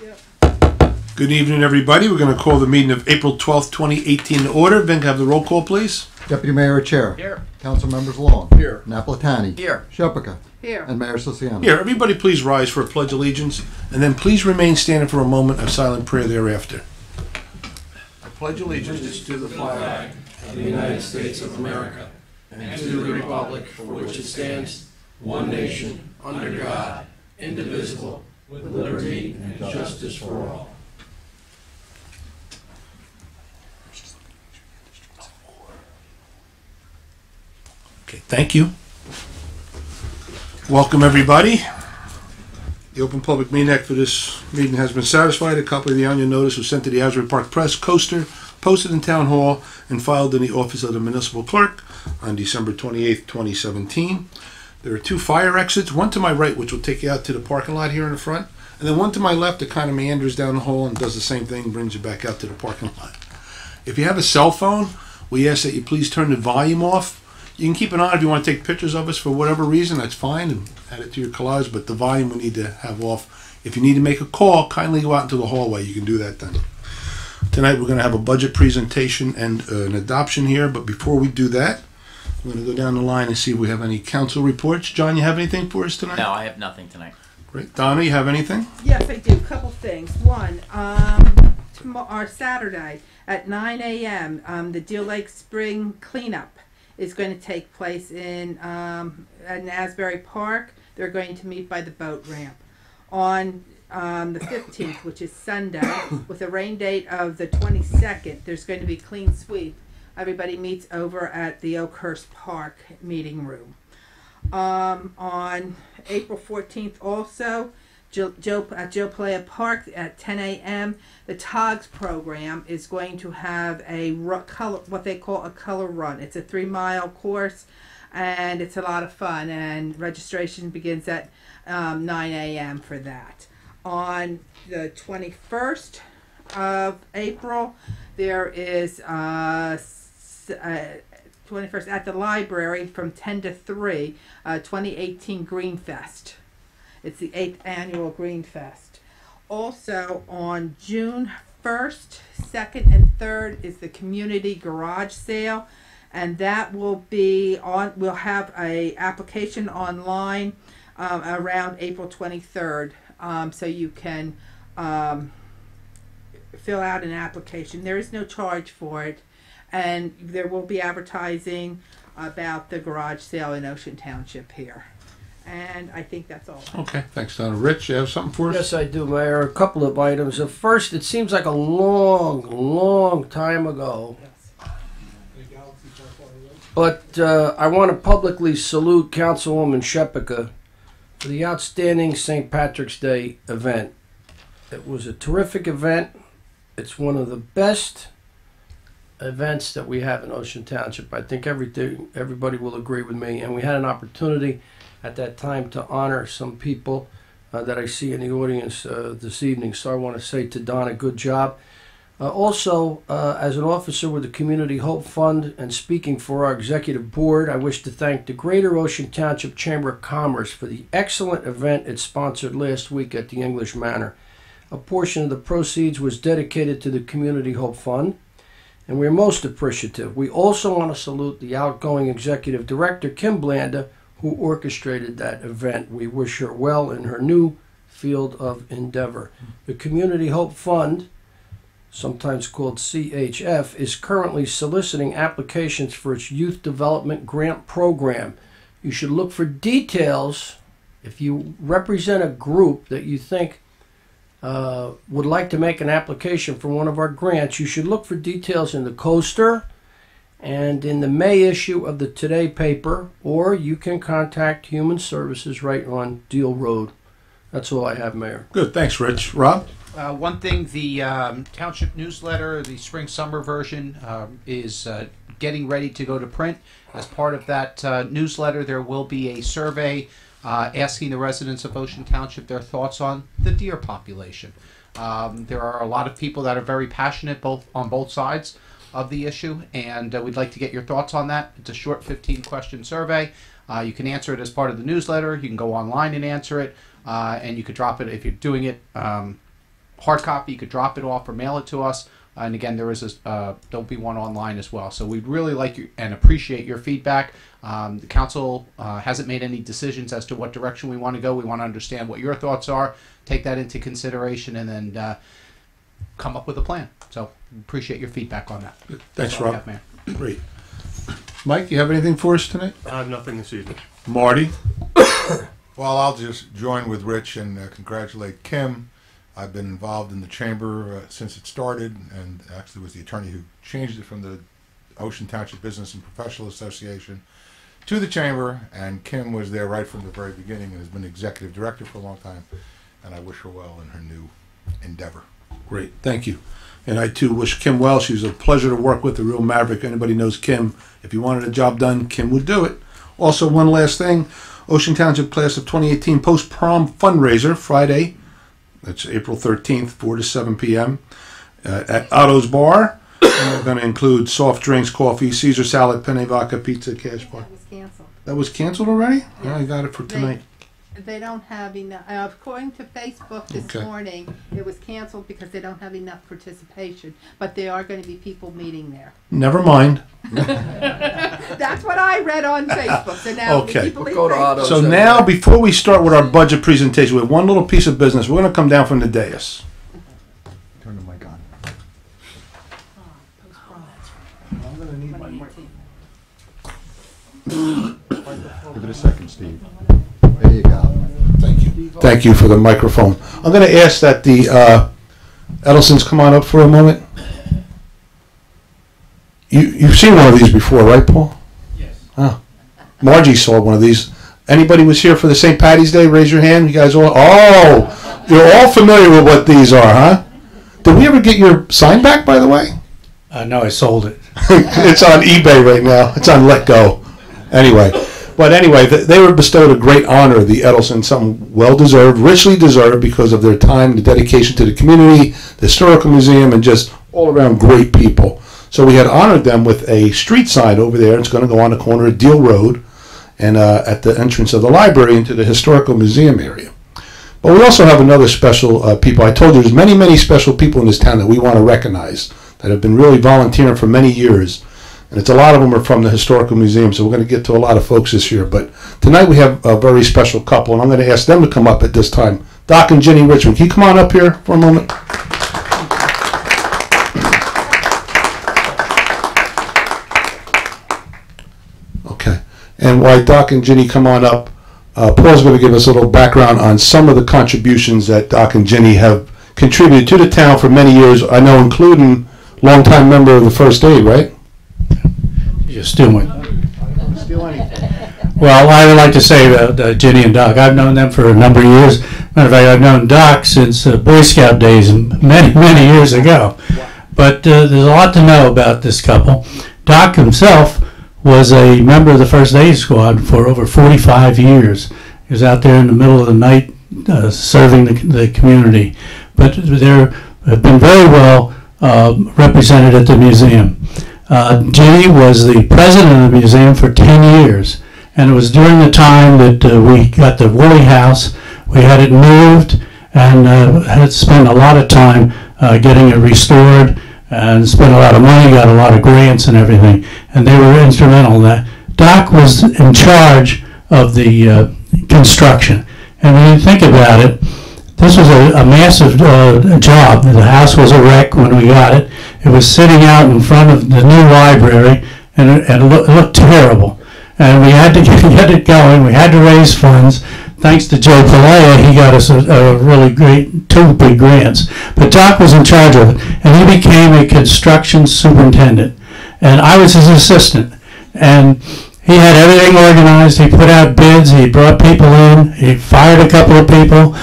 Good evening, everybody. We're going to call the meeting of April 12th, 2018 to order. Ben, can I have the roll call, please? Deputy Mayor Chair. Here. Council members Long. Here. Napolitani. Here. Shepherd. Here. And Mayor Siciliano. Here, everybody please rise for a pledge of allegiance, and then please remain standing for a moment of silent prayer thereafter. I pledge allegiance to the flag of the United States of America and to the republic for which it stands, one nation, under God, indivisible, with liberty and justice for all. Okay, thank you. Welcome, everybody. The Open Public Meeting Act for this meeting has been satisfied. A copy of the annual notice was sent to the Asbury Park Press Coaster, posted in Town Hall, and filed in the office of the municipal clerk on December 28th, 2017. There are two fire exits, one to my right, which will take you out to the parking lot here in the front, and then one to my left that kind of meanders down the hall and does the same thing, brings you back out to the parking lot. If you have a cell phone, we ask that you please turn the volume off. You can keep it on if you want to take pictures of us for whatever reason, that's fine, and add it to your collage, but the volume we need to have off. If you need to make a call, kindly go out into the hallway. You can do that then. Tonight we're going to have a budget presentation and uh, an adoption here, but before we do that, I'm going to go down the line and see if we have any council reports. John, you have anything for us tonight? No, I have nothing tonight. Great. Donna, you have anything? Yes, I do. A Couple things. One, um, tomorrow, or Saturday at 9 a.m., um, the Deal Lake Spring cleanup is going to take place in, um, in Asbury Park. They're going to meet by the boat ramp. On um, the 15th, which is Sunday, with a rain date of the 22nd, there's going to be clean sweep. Everybody meets over at the Oakhurst Park meeting room. Um, on April 14th, also, Joe, Joe, at Joe Palaia Park at 10 a.m., the TOGS program is going to have a color, what they call a color run. It's a three mile course and it's a lot of fun. And registration begins at um, 9 a.m. for that. On the 21st of April, there is uh, s- uh, 21st at the library from 10 to 3, uh, 2018 Green Fest. It's the eighth annual Green Fest. Also on June 1st, 2nd, and 3rd is the community garage sale. And that will be on, we'll have a application online um, around April 23rd. Um, so you can um, fill out an application. There is no charge for it. And there will be advertising about the garage sale in Ocean Township here. And I think that's all. Okay, thanks, Donna. Rich, you have something for us? Yes, I do, Mayor. A couple of items. Uh, First, it seems like a long, long time ago. But uh, I want to publicly salute Councilwoman Shephaka for the outstanding St. Patrick's Day event. It was a terrific event. It's one of the best events that we have in Ocean Township. I think everything, everybody will agree with me. And we had an opportunity at that time to honor some people uh, that I see in the audience uh, this evening. So I want to say to Donna, good job. Uh, also, uh, as an officer with the Community Hope Fund and speaking for our executive board, I wish to thank the Greater Ocean Township Chamber of Commerce for the excellent event it sponsored last week at the English Manor. A portion of the proceeds was dedicated to the Community Hope Fund, and we're most appreciative. We also want to salute the outgoing executive director, Kim Blanda, who orchestrated that event. We wish her well in her new field of endeavor. The Community Hope Fund, sometimes called CHF, is currently soliciting applications for its Youth Development Grant Program. You should look for details if you represent a group that you think uh, would like to make an application for one of our grants. You should look for details in the coaster and in the May issue of the Today paper, or you can contact Human Services right on Deal Road. That's all I have, Mayor. Good, thanks, Rich. Rob? Uh, one thing, the um, township newsletter, the spring summer version, um, is uh, getting ready to go to print. As part of that uh, newsletter, there will be a survey uh, asking the residents of Ocean Township their thoughts on the deer population. Um, there are a lot of people that are very passionate both on both sides of the issue, and uh, we'd like to get your thoughts on that. It's a short 15 question survey. Uh, you can answer it as part of the newsletter. You can go online and answer it, uh, and you could drop it if you're doing it. Um, hard copy, you could drop it off or mail it to us. And again, there is a, uh, there'll be one online as well. So we'd really like you and appreciate your feedback. Um, the council uh, hasn't made any decisions as to what direction we want to go. We want to understand what your thoughts are, take that into consideration, and then uh, come up with a plan. So appreciate your feedback on that. Thanks, That's all I Rob. have, Mayor. Great. Mike, you have anything for us tonight? I have nothing this evening. Marty? Well, I'll just join with Rich and uh, congratulate Kim. I've been involved in the chamber uh, since it started, and actually was the attorney who changed it from the Ocean Township Business and Professional Association to the chamber. And Kim was there right from the very beginning and has been executive director for a long time. And I wish her well in her new endeavor. Great, thank you. And I too wish Kim well. She was a pleasure to work with, a real maverick. Anybody knows Kim. If you wanted a job done, Kim would do it. Also, one last thing Ocean Township Class of 2018 Post Prom Fundraiser, Friday. That's April 13th, 4 to 7 p.m. Uh, at Otto's Bar. And we're going to include soft drinks, coffee, Caesar salad, penne vodka, pizza, cash bar. That was canceled. That was canceled already? Yeah. I got it for tonight. They don't have enough, uh, according to Facebook this Okay. morning, it was canceled because they don't have enough participation, but there are gonna be people meeting there. Never mind. That's what I read on Facebook, so now Okay. we believe We'll go to Facebook. So now, before we start with our budget presentation, we have one little piece of business. We're going to come down from the dais. Turn the mic on. I'm going to need my mic. Give it a second, Steve. There you go. Thank you. Thank you for the microphone. I'm going to ask that the uh, Edelsons come on up for a moment. You, you've seen one of these before, right, Paul? Yes. Oh. Margie saw one of these. Anybody was here for the St. Patty's Day? Raise your hand. You guys all. Oh, you're all familiar with what these are, huh? Did we ever get your sign back, by the way? Uh, no, I sold it. it's on eBay right now. It's on Letgo. Anyway, but anyway, th- they were bestowed a great honor, the Edelson, some well deserved, richly deserved because of their time, the dedication to the community, the historical museum, and just all around great people. So we had honored them with a street sign over there. It's going to go on the corner of Deal Road, and uh, at the entrance of the library into the historical museum area. But we also have another special uh, people. I told you there's many, many special people in this town that we want to recognize that have been really volunteering for many years. And it's a lot of them are from the historical museum, so we're going to get to a lot of folks this year. But tonight we have a very special couple, and I'm going to ask them to come up at this time. Doc and Jenny Richmond, can you come on up here for a moment? Okay. And while Doc and Jenny come on up, uh, Paul's going to give us a little background on some of the contributions that Doc and Jenny have contributed to the town for many years. I know, including longtime member of the First Aid, right? You're stealing. Well, I would like to say about uh, Jenny and Doc, I've known them for a number of years. Matter of fact, I've known Doc since uh, Boy Scout days many, many years ago. But uh, there's a lot to know about this couple. Doc himself was a member of the First Aid Squad for over 45 years. He was out there in the middle of the night uh, serving the, the community. But they're have been very well uh, represented at the museum. Uh, Jenny was the president of the museum for 10 years, and it was during the time that uh, we got the Woolley House. We had it moved and uh, had spent a lot of time uh, getting it restored and spent a lot of money, got a lot of grants and everything, and they were instrumental in that. Doc was in charge of the uh, construction, and when you think about it, this was a, a massive uh, job. The house was a wreck when we got it. It was sitting out in front of the new library, and it, and it, looked, it looked terrible. And we had to get, it going. We had to raise funds. Thanks to Joe Palaia, he got us a, a really great two big grants. But Doc was in charge of it, and he became a construction superintendent, and I was his assistant. And he had everything organized. He put out bids. He brought people in. He fired a couple of people.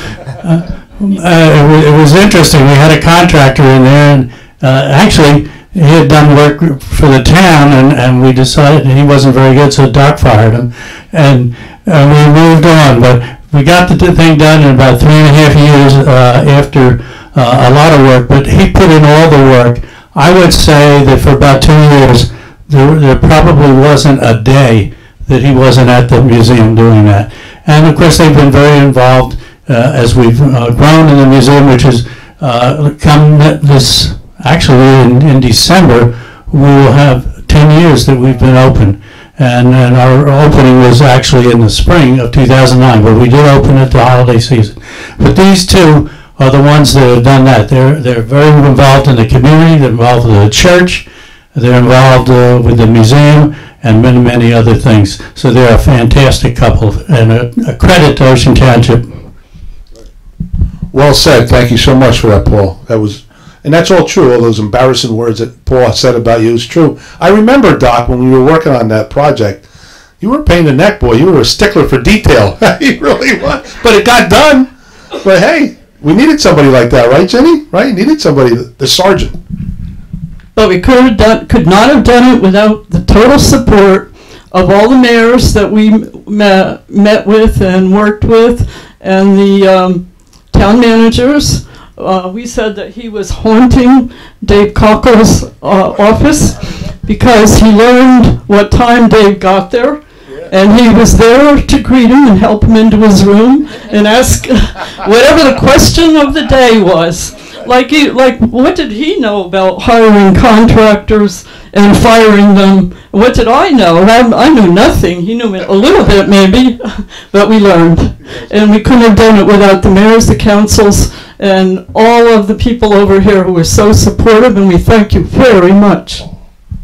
Uh, it, was, interesting. We had a contractor in there, and uh, actually, he had done work for the town, and, and we decided he wasn't very good, so Doc fired him, and uh, we moved on. But we got the thing done in about three and a half years uh, after uh, a lot of work. But he put in all the work. I would say that for about two years, there, there probably wasn't a day that he wasn't at the museum doing that. And of course, they've been very involved as we've uh, grown in the museum, which is uh, come this, actually in, in December, we will have 10 years that we've been open. And, and our opening was actually in the spring of 2009, but we did open at the holiday season. But these two are the ones that have done that. They're, they're very involved in the community, they're involved with the church, they're involved uh, with the museum, and many, many other things. So they're a fantastic couple, and a, a credit to Ocean Township. Well said. Thank you so much for that, Paul. That was, and that's all true. All those embarrassing words that Paul said about you is true. I remember, Doc, when we were working on that project, you were a pain in the neck, boy. You were a stickler for detail. you really was. But it got done. But hey, we needed somebody like that, right, Jenny? Right? Needed somebody, the sergeant. But we could have done, could not have done it without the total support of all the mayors that we met, met with and worked with, and the um, town managers. Uh, we said that he was haunting Dave Cockle's uh, office because he learned what time Dave got there. And he was there to greet him and help him into his room and ask whatever the question of the day was. Like, he, like, what did he know about hiring contractors and firing them? What did I know? I, I knew nothing. He knew a little bit, maybe, but we learned. And we couldn't have done it without the mayors, the councils, and all of the people over here who were so supportive, and we thank you very much.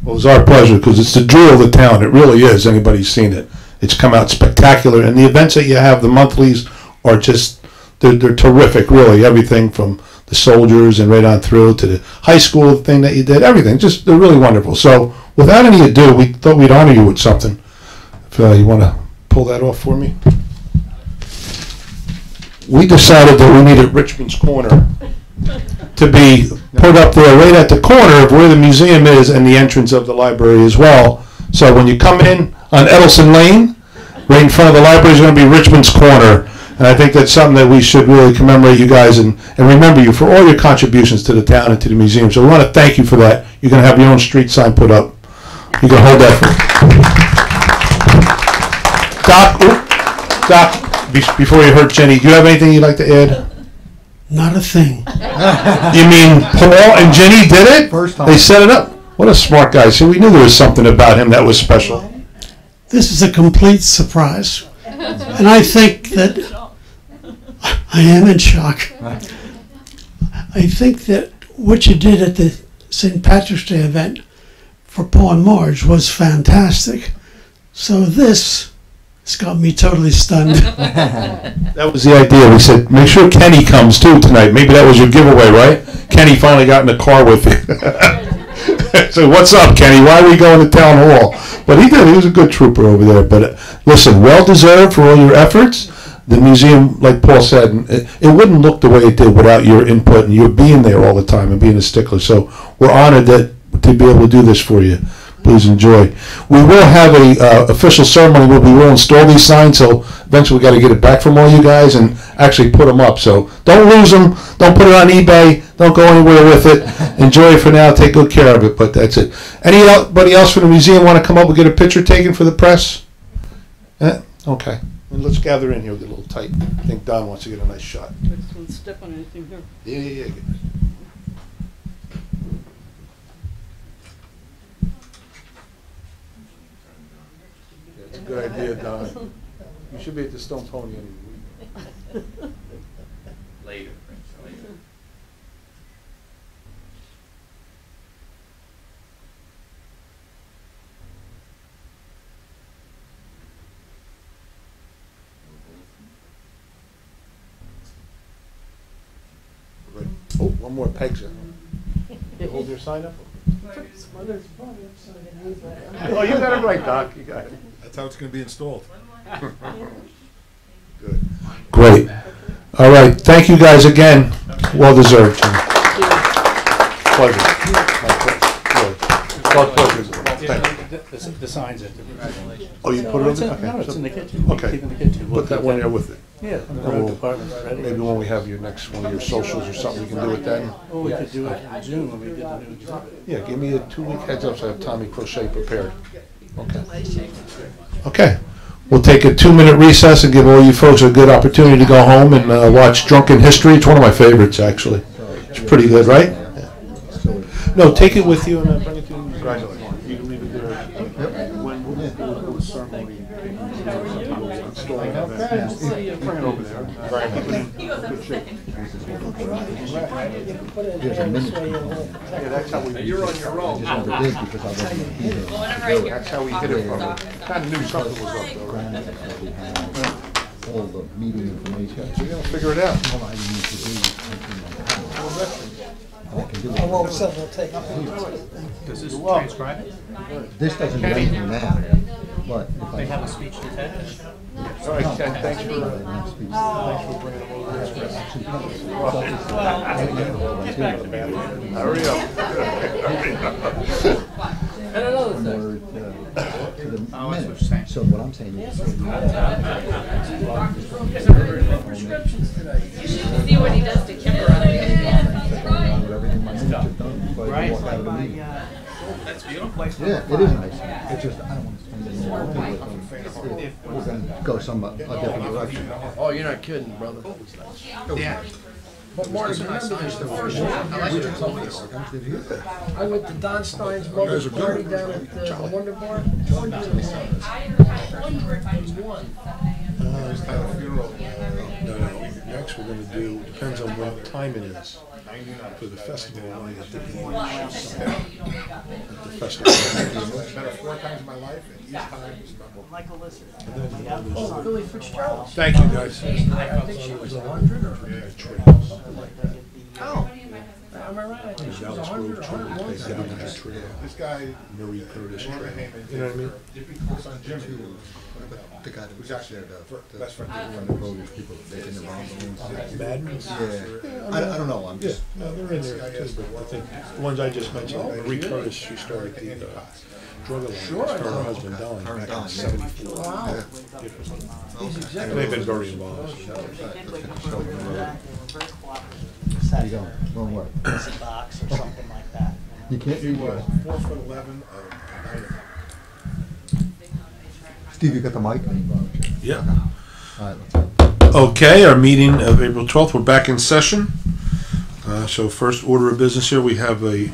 Well, it was our pleasure because it's the jewel of the town. It really is. Anybody's seen it. It's come out spectacular. And the events that you have, the monthlies, are just, they're, they're terrific, really. Everything from the soldiers and right on through to the high school thing that you did, everything. Just, they're really wonderful. So, without any ado, we thought we'd honor you with something. If uh, you want to pull that off for me. We decided that we needed Richmond's Corner to be put up there right at the corner of where the museum is and the entrance of the library as well. So when you come in on Edelson Lane, right in front of the library is going to be Richmond's Corner. And I think that's something that we should really commemorate you guys and, and remember you for all your contributions to the town and to the museum. So we want to thank you for that. You're going to have your own street sign put up. You can hold that for. Doc, oop, Doc, be- before you hurt Jenny, do you have anything you'd like to add? Not a thing. You mean Paul and Jenny did it? First time. They set it up. What a smart guy. See, we knew there was something about him that was special. This is a complete surprise. And I think that I am in shock. I think that what you did at the St. Patrick's Day event for Paul and Marge was fantastic. So this has got me totally stunned. That was the idea. We said, make sure Kenny comes too tonight. Maybe that was your giveaway, right? Kenny finally got in the car with you. so what's up, Kenny? Why are we going to town hall? But he did. He was a good trooper over there. But uh, listen, well deserved for all your efforts. The museum, like Paul said, it, it wouldn't look the way it did without your input and your being there all the time and being a stickler. So we're honored that to be able to do this for you. Please enjoy. We will have a uh, official ceremony where we will install these signs. So eventually, we got to get it back from all you guys and actually put them up. So don't lose them. Don't put it on eBay. Don't go anywhere with it. Enjoy it for now. Take good care of it. But that's it. Anybody else from the museum want to come up and get a picture taken for the press? Eh? Okay. And let's gather in here. We'll get a little tight. I think Don wants to get a nice shot. I Just one step on anything here. Yeah, yeah, yeah. That's a good idea, Don. You should be at the Stone Pony any week. Later. Right. Oh, one more peg's in. You Hold your sign up. Oh, you got it right, Doc. You got it. That's how it's gonna be installed. Good. Great. All right. Thank you guys again. Well deserved. Jim. Pleasure. My pleasure. Really. Pleasure. Thank you. The, the signs at the. Oh, you put it It's in, over? no, Okay. it's in the kitchen. Okay. Keep in the kitchen. We'll Put that keep one there with it. Yeah, the we'll- department's ready. Maybe when we have your next, one of your socials or something, we can do it then. Or we could do it in June when we did the new exhibit. Yeah, give me a two-week heads up so I have Tommy Crochet prepared. Okay. Okay. We'll take a two-minute recess and give all you folks a good opportunity to go home and uh, watch Drunken History. It's one of my favorites, actually. It's pretty good, right? No, take it with you and uh, bring it to you. Congratulations. You can leave it there. When we'll do the ceremony. Bring it over there. There's a minute. Yeah, that's how we. You're on your own. I just never did because I wasn't here. That's how we did it from. Kind of knew something was up though, right? Granted, that we have All the meeting information. We're gonna figure it out. All I need to do is enter my phone. I can do All of a sudden, we'll take Does this transcribe it? This doesn't do anything now, but if I. They have a speech to text? All right, Ken, thanks for, uh, thanks for bringing them over. Hurry Hurry up. And another thing. Uh, to the Oh, that's what you're saying. So what I'm saying is. Prescriptions today. See what he does to Kimber on it. Everything my minutes are done before I walk out of the meeting. That's beautiful. Yeah, it is nice. It's just, I don't want to spend any more time with them if we're gonna go some, a different direction. Oh, you're not kidding, brother. Yeah. But Marty, remember this, the first one, I like your. I went to Don Stein's mother's party down at the Wonder Bar. One. No, no, next we're gonna do, depends on what time it is. For the festival, I want to do At the festival. Better four times in my life, and each time is memorable. Oh, Billy Fitzgerald. Thank you, guys. I think she was a hundred or Yeah, Trails. something like that. Oh. Am I right? I think she was hundred, Grove hundred and one. that. This guy, Marie Curtis Trail. You know what I mean? His son The guy that who's actually the best friend. When the voters, people, they in the wrong rooms. Madden? Yeah, I, I don't know, I'm Yeah, just. no, they're in there too, but I think the ones I just mentioned, Marie Curtis, she started the uh, drug alliance after her husband died back in seventy-four. Wow. And they've executive. been very involved. There you go, wrong way. box or something like that. You can't He read was that. four foot eleven, uh, nine. Steve, you got the mic? Yeah. All right, let's go. Okay, our meeting of April 12th, we're back in session. Uh, So first order of business here, we have a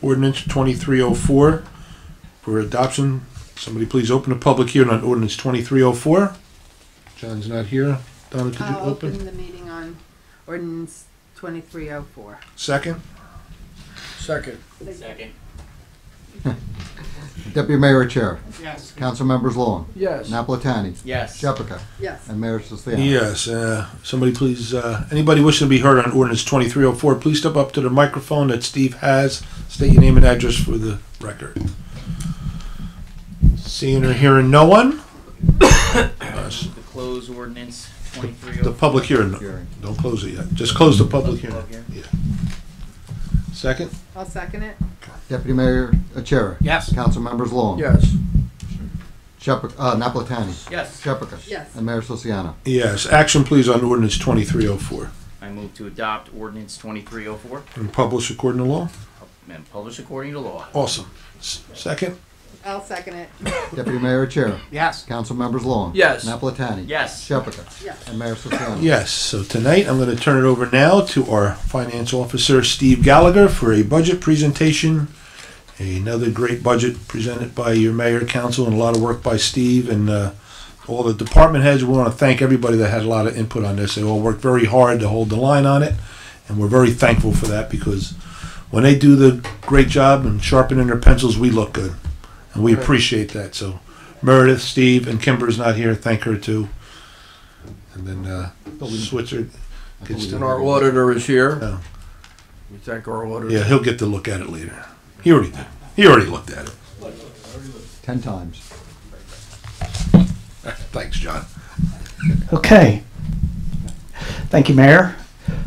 ordinance 2304 for adoption. Somebody please open a public hearing on ordinance 2304. John's not here. Donna, could you I'll open open? the meeting on ordinance twenty-three oh four. Second? Second? Second. Deputy Mayor Chair, Yes. Council Members Long, Yes. Napolitani, Yes. Shepherd, Yes. and Mayor Siciliano. Yes, uh, somebody please, uh, anybody wishing to be heard on ordinance 2304, please step up to the microphone that Steve has. State your name and address for the record. Seeing or hearing no one? Uh, s- The close ordinance twenty-three The oh. public hearing, Hearing. don't close it yet. Just close the public hearing. Public Yeah. Second? I'll second it. Deputy Mayor uh, Chair. Yes. Council Members Long. Yes. Shepherd, uh, Napolitani, Yes, Shepherd, Yes. and Mayor Siciliano. Yes, action please on ordinance 2304 I move to adopt ordinance twenty-three oh four and publish according to law. and publish according to law. Awesome. S- Second? I'll second it. Deputy Mayor Chair. Yes. Council Members Long. Yes. Napolitani. Yes. Shepherd, Yes. and Mayor Siciliano. Yes, so tonight I'm going to turn it over now to our finance officer, Steve Gallagher, for a budget presentation. Another great budget presented by your mayor, council, and a lot of work by Steve and uh, all the department heads. We want to thank everybody that had a lot of input on this. They all worked very hard to hold the line on it, and we're very thankful for that because when they do the great job and sharpening their pencils, we look good, and we appreciate that. So Meredith, Steve, and Kimber's not here. Thank her too. And then uh, Switzer gets And to. our auditor is here. Yeah. We thank our auditor. Yeah, he'll get to look at it later. He already did. He already looked at it. Ten times. Thanks, John. Okay. Thank you, Mayor.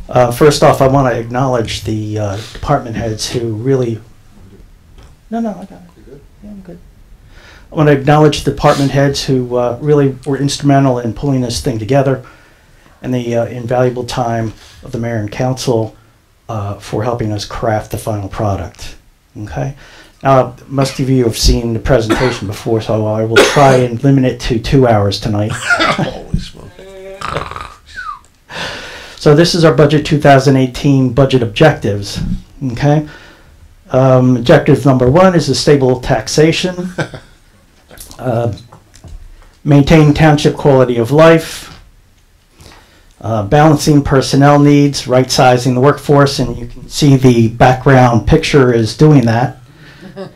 Uh, First off, I want to acknowledge the uh, department heads who really, no, no, I got it. Yeah, I'm good. I want to acknowledge the department heads who uh, really were instrumental in pulling this thing together and the uh, invaluable time of the mayor and council uh, for helping us craft the final product. Okay? Now, most of you have seen the presentation before, so I will try and limit it to two hours tonight. Holy smoke. So this is our budget 2018 budget objectives. Okay. Um, objective number one is a stable taxation. uh, maintain township quality of life. Uh, balancing personnel needs, right sizing the workforce, and you can see the background picture is doing that.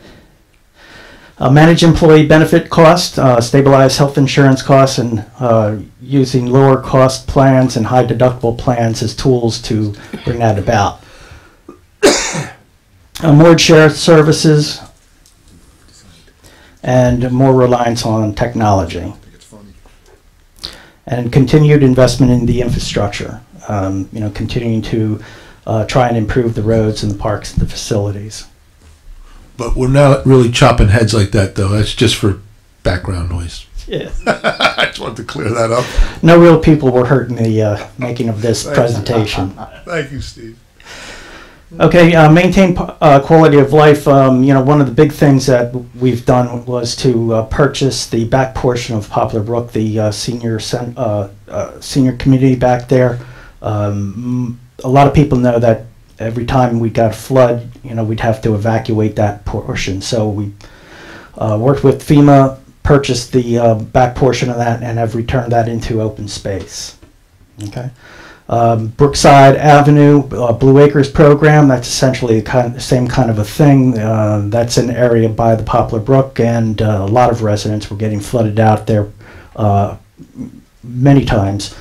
Uh, manage employee benefit costs, uh, stabilize health insurance costs, and uh, using lower cost plans and high deductible plans as tools to bring that about. uh, more shared services and more reliance on technology. And continued investment in the infrastructure. Um, you know, continuing to uh, try and improve the roads and the parks and the facilities. But we're not really chopping heads like that, though. That's just for background noise. Yeah. I just wanted to clear that up. No real people were hurt in the uh, making of this Thank you. presentation. Thank you, Steve. Okay, uh, maintain uh, quality of life. Um, you know, one of the big things that we've done was to uh, purchase the back portion of Poplar Brook, the uh, senior uh, uh, senior community back there. Um, a lot of people know that every time we got a flood, you know, we'd have to evacuate that portion. So we worked with FEMA, purchased the back portion of that, and have returned that into open space. Okay. Um, Brookside Avenue, uh, Blue Acres program, that's essentially the kind, same kind of a thing. Uh, that's an area by the Poplar Brook, and uh, a lot of residents were getting flooded out there uh, many times.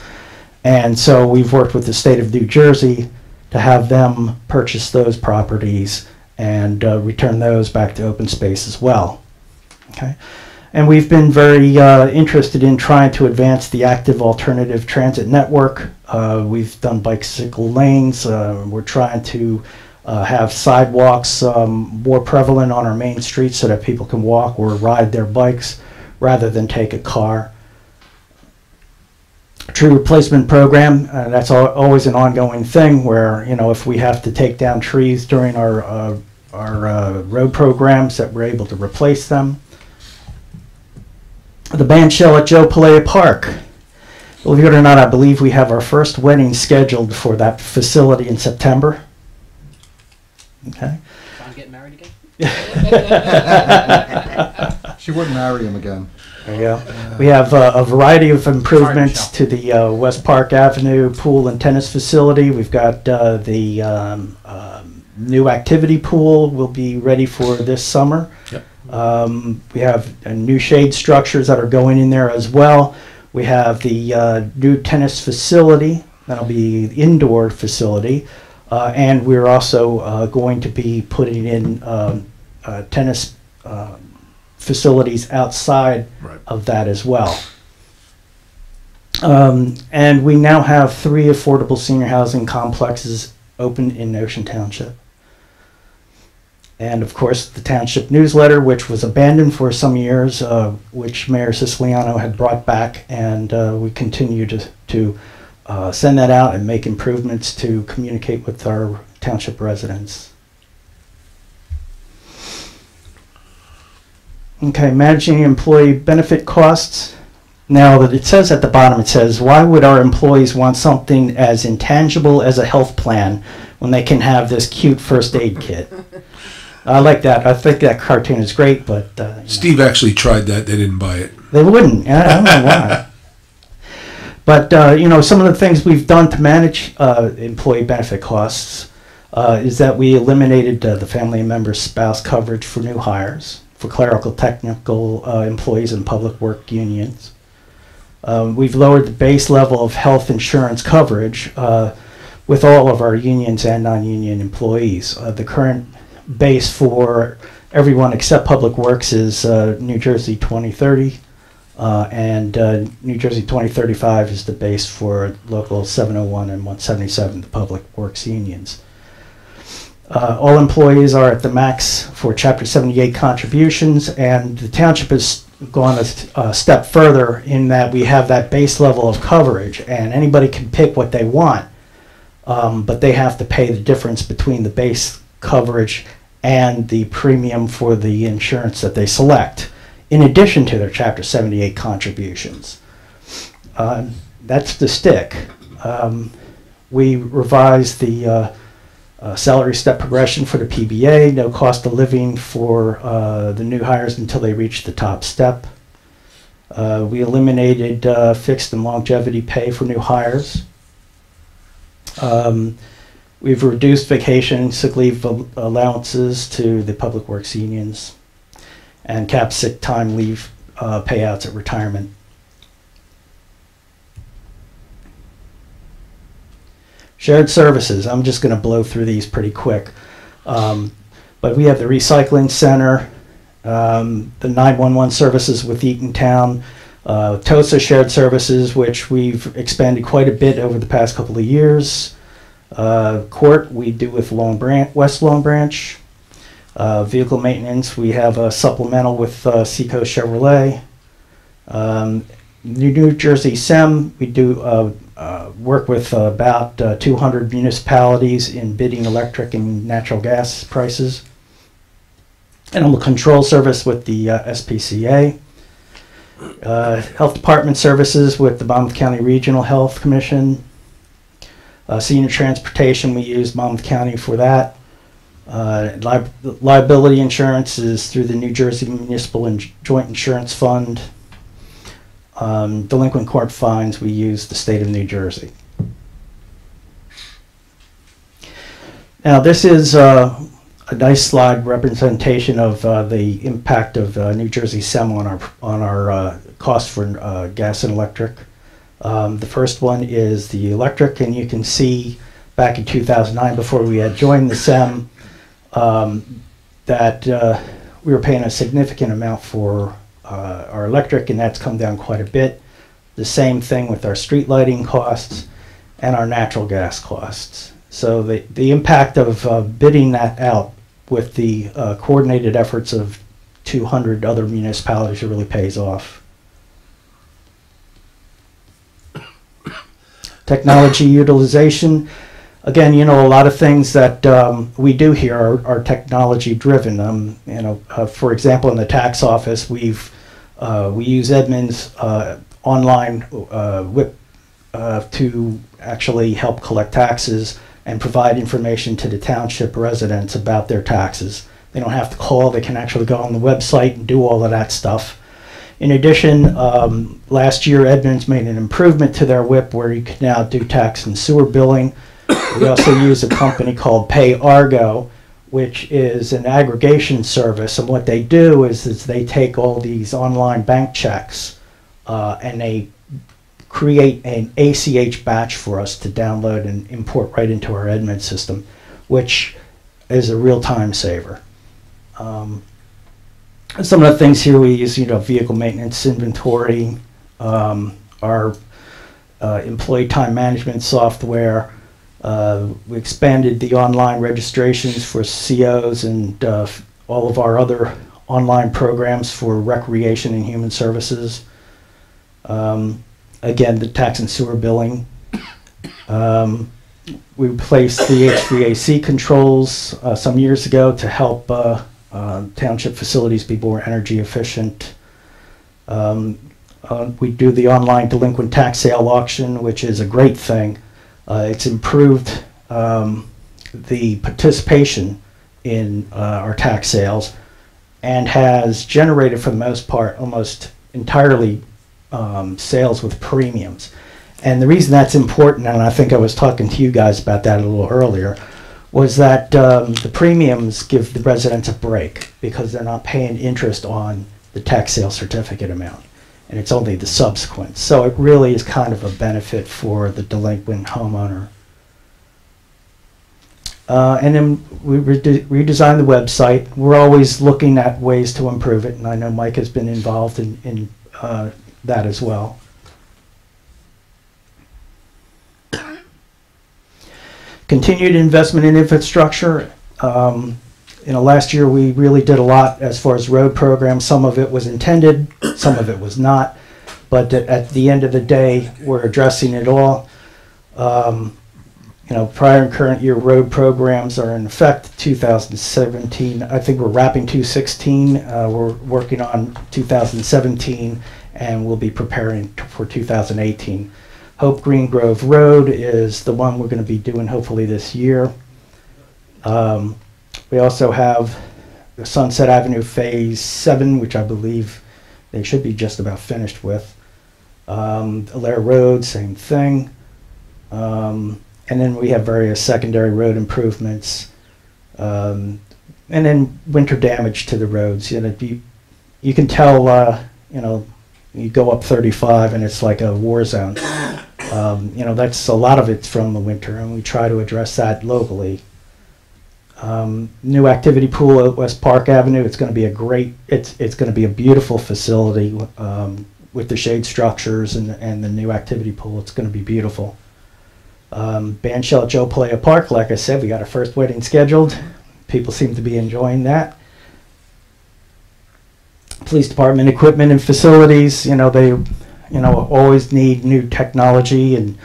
And so we've worked with the state of New Jersey to have them purchase those properties and uh, return those back to open space as well. Okay. And we've been very uh, interested in trying to advance the active alternative transit network. Uh, we've done bicycle lanes. Uh, we're trying to uh, have sidewalks um, more prevalent on our main streets so that people can walk or ride their bikes rather than take a car. Tree replacement program, uh, that's al- always an ongoing thing where, you know, if we have to take down trees during our, uh, our road programs, that we're able to replace them the band shell at Joe Palaia Park. Believe it or not, I believe we have our first wedding scheduled for that facility in September. Okay. John getting married again? She wouldn't marry him again. There you go. We have uh, a variety of improvements to the uh, West Park Avenue pool and tennis facility. We've got uh, the um, um, new activity pool will be ready for this summer. Yep. Um, we have uh, new shade structures that are going in there as well. We have the uh, new tennis facility that'll be indoor facility, uh, and we're also uh, going to be putting in um, uh, tennis um facilities outside Right. of that as well. Um, and we now have three affordable senior housing complexes open in Ocean Township. And of course, the township newsletter, which was abandoned for some years, uh, which Mayor Siciliano had brought back, and uh, we continue to, to uh, send that out and make improvements to communicate with our township residents. Okay, managing employee benefit costs. Now that it says at the bottom, it says, why would our employees want something as intangible as a health plan when they can have this cute first aid kit? I like that. I think that cartoon is great, but uh, you know, Steve actually tried that. They didn't buy it. they wouldn't. I I don't know why. But uh, you know, some of the things we've done to manage uh, employee benefit costs uh, is that we eliminated uh, the family member spouse coverage for new hires for clerical technical uh, employees and public work unions. Um, we've lowered the base level of health insurance coverage uh, with all of our unions and non-union employees. Uh, the current base for everyone except Public Works is uh, New Jersey 2030, uh, and uh, New Jersey 2035 is the base for local 701 and 177, the Public Works unions. Uh, all employees are at the max for Chapter 78 contributions, and the township has gone a, st- step further in that we have that base level of coverage, and anybody can pick what they want, um, but they have to pay the difference between the base coverage and the premium for the insurance that they select, in addition to their Chapter 78 contributions. Um, that's the stick. Um, we revised the uh, uh, salary step progression for the PBA, no cost of living for uh, the new hires until they reach the top step. Uh, we eliminated uh, fixed and longevity pay for new hires. Um, we've reduced vacation sick leave al- allowances to the public works unions and capped sick time leave uh, payouts at retirement. Shared services, I'm just going to blow through these pretty quick. Um, but we have the recycling center, um, the 911 services with Eatontown, uh, TOSA shared services, which we've expanded quite a bit over the past couple of years. Uh, court, we do with Long Branch, West Long Branch. Uh, vehicle maintenance, we have a supplemental with uh, Seacoast Chevrolet. Um, New, New Jersey SEM, we do uh, uh, work with about uh, 200 municipalities in bidding electric and natural gas prices. Animal control service with the SPCA. Health Department services with the Monmouth County Regional Health Commission. Uh, senior transportation, we use Monmouth County for that. Uh, li- liability insurance is through the New Jersey Municipal and Joint Insurance Fund. Um, delinquent court fines, we use the state of New Jersey. Now, this is uh, a nice slide representation of uh, the impact of uh, New Jersey SEM on our on our uh, cost for gas and electric. Um, the first one is the electric, and you can see back in 2009, before we had joined the SEM, um, that uh, we were paying a significant amount for uh, our electric, and that's come down quite a bit. The same thing with our street lighting costs and our natural gas costs. So the, the impact of uh, bidding that out with the uh, coordinated efforts of 200 other municipalities really pays off. Technology utilization. Again, you know, a lot of things that um, we do here are, are technology driven. Um, you know, uh, for example, in the tax office, we've uh, we use Edmunds uh, online uh, whip uh, to actually help collect taxes and provide information to the township residents about their taxes. They don't have to call, they can actually go on the website and do all of that stuff. In addition, um, last year Edmunds made an improvement to their whip where you can now do tax and sewer billing. We also use a company called Pay Argo, which is an aggregation service. And what they do is, is they take all these online bank checks uh, and they create an ACH batch for us to download and import right into our Edmunds system, which is a real time saver. Um, some of the things here we use, you know, vehicle maintenance inventory, um, our uh, employee time management software. Uh, we expanded the online registrations for COs and uh, all of our other online programs for recreation and human services. Um, again, the tax and sewer billing. Um, we replaced the HVAC controls uh, some years ago to help uh, township facilities be more energy efficient. Um, uh, we do the online delinquent tax sale auction, which is a great thing. Uh, it's improved um, the participation in uh, our tax sales and has generated, for the most part, almost entirely um, sales with premiums. And the reason that's important, and I think I was talking to you guys about that a little earlier, was that um, the premiums give the residents a break because they're not paying interest on the tax sale certificate amount. And it's only the subsequent. So it really is kind of a benefit for the delinquent homeowner. Uh, and then we rede- redesigned the website. We're always looking at ways to improve it, and I know Mike has been involved in, in uh, that as well. Continued investment in infrastructure. Um, you know, last year we really did a lot as far as road programs. Some of it was intended, some of it was not. But at- the end of the day, we're addressing it all. Um, you know, prior and current year road programs are in effect. 2017, I think we're wrapping 2016. Uh, we're working on 2017, and we'll be preparing for 2018. Hope Green Grove Road is the one we're going to be doing hopefully this year. Um, we also have Sunset Avenue Phase 7, which I believe they should be just about finished with. Um, Alair Road, same thing. Um, and then we have various secondary road improvements. Um, and then winter damage to the roads. You know, you, you can tell, uh, you know, you go up 35 and it's like a war zone. Um, you know, that's a lot of it's from the winter, and we try to address that locally. Um, new activity pool at West Park Avenue. It's going to be a great. It's it's going to be a beautiful facility um, with the shade structures and and the new activity pool. It's going to be beautiful. Um, band shell at Joe Palaia Park. Like I said, we got our first wedding scheduled. People seem to be enjoying that. Police department equipment and facilities. You know they, you know, always need new technology and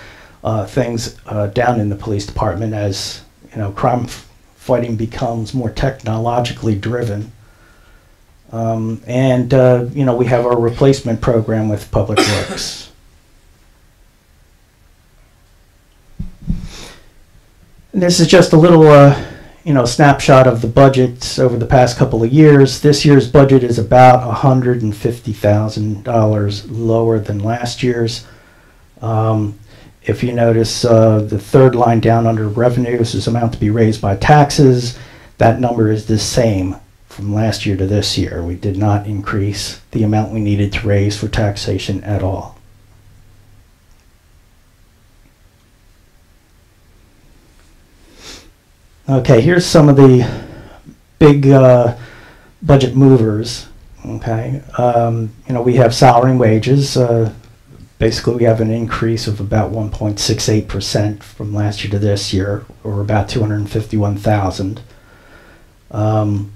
uh, things uh, down in the police department as you know crime fighting becomes more technologically driven. Um, and, uh, you know, we have our replacement program with Public Works. And this is just a little, uh, you know, snapshot of the budgets over the past couple of years. This year's budget is about $150,000 lower than last year's. Um, if you notice, uh, the third line down under revenues is amount to be raised by taxes. That number is the same from last year to this year. We did not increase the amount we needed to raise for taxation at all. Okay, here's some of the big uh, budget movers. Okay, um, you know we have salary and wages. Uh, basically we have an increase of about 1.68% from last year to this year, or about 251,000. Um,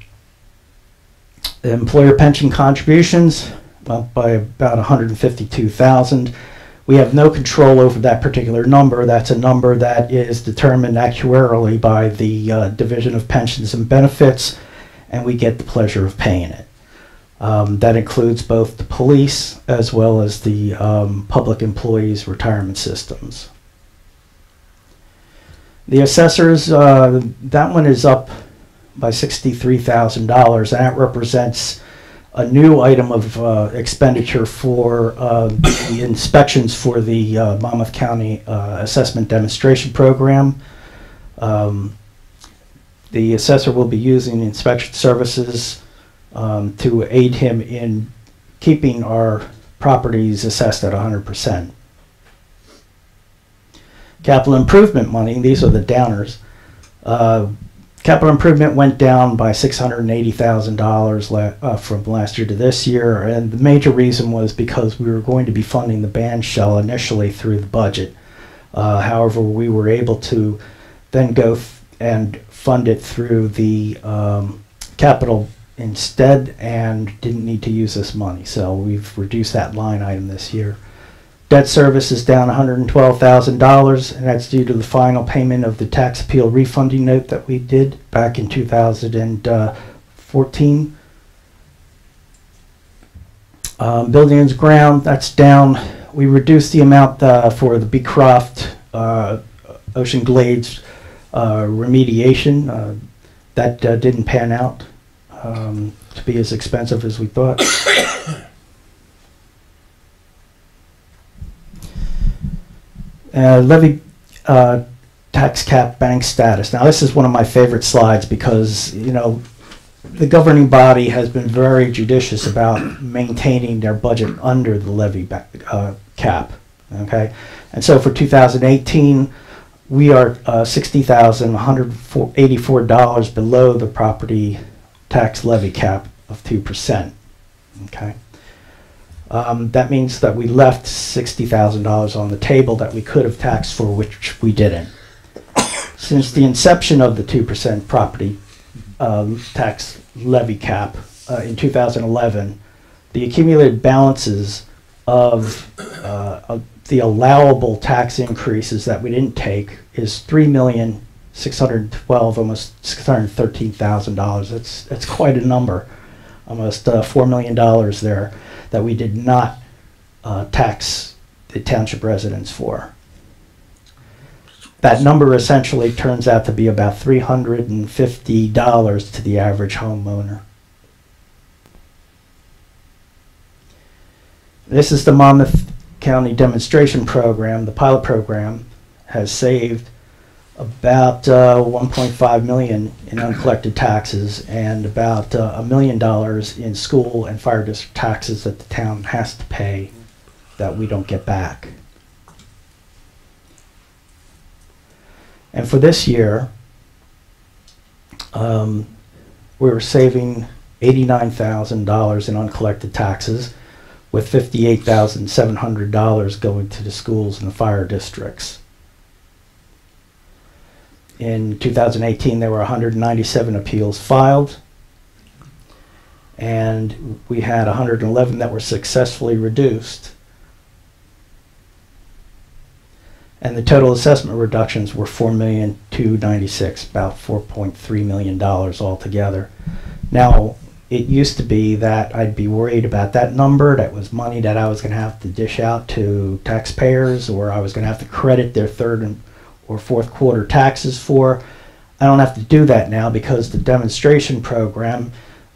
employer pension contributions up by about 152,000. We have no control over that particular number. That's a number that is determined actuarially by the uh, Division of Pensions and Benefits, and we get the pleasure of paying it. Um, that includes both the police as well as the um, public employees retirement systems. The assessors, uh, that one is up by $63,000 and that represents a new item of uh, expenditure for uh, the inspections for the uh, Monmouth County uh, Assessment Demonstration Program. Um, the assessor will be using inspection services um, to aid him in keeping our properties assessed at 100%. Capital improvement money, these are the downers. Capital improvement went down by $680,000 la uh, from last year to this year, and the major reason was because we were going to be funding the band shell initially through the budget. Uh, however, we were able to then go and fund it through the um, capital instead and didn't need to use this money. So we've reduced that line item this year. Debt service is down $112,000, and that's due to the final payment of the tax appeal refunding note that we did back in 2014. Um, buildings ground, that's down. We reduced the amount uh, for the Beecroft uh, Ocean Glades uh, remediation. Uh, that uh, didn't pan out um, to be as expensive as we thought. Uh, levy uh, tax cap bank status. Now, this is one of my favorite slides because, you know, the governing body has been very judicious about maintaining their budget under the levy uh, cap. Okay, and so for 2018, we are uh, $60,184 below the property tax levy cap of 2%. Okay. Um, that means that we left $60,000 on the table that we could have taxed for, which we didn't. Since the inception of the 2% property um, tax levy cap uh, in 2011, the accumulated balances of, uh, of the allowable tax increases that we didn't take is three million six hundred twelve, almost six hundred thirteen thousand dollars. That's quite a number, almost uh, four million dollars there that we did not uh, tax the township residents for. that number essentially turns out to be about $350 to the average homeowner. This is the Monmouth County Demonstration Program. The pilot program has saved about uh, 1.5 million in uncollected taxes and about uh, a million dollars in school and fire district taxes that the town has to pay that we don't get back. And for this year, um, we were saving $89,000 in uncollected taxes, with $58,700 going to the schools and the fire districts. In 2018, there were 197 appeals filed, and we had 111 that were successfully reduced. And the total assessment reductions were four million two ninety six, about four point three million dollars altogether. Now, it used to be that I'd be worried about that number. That was money that I was going to have to dish out to taxpayers, or I was going to have to credit their third and or fourth quarter taxes for. I don't have to do that now because the demonstration program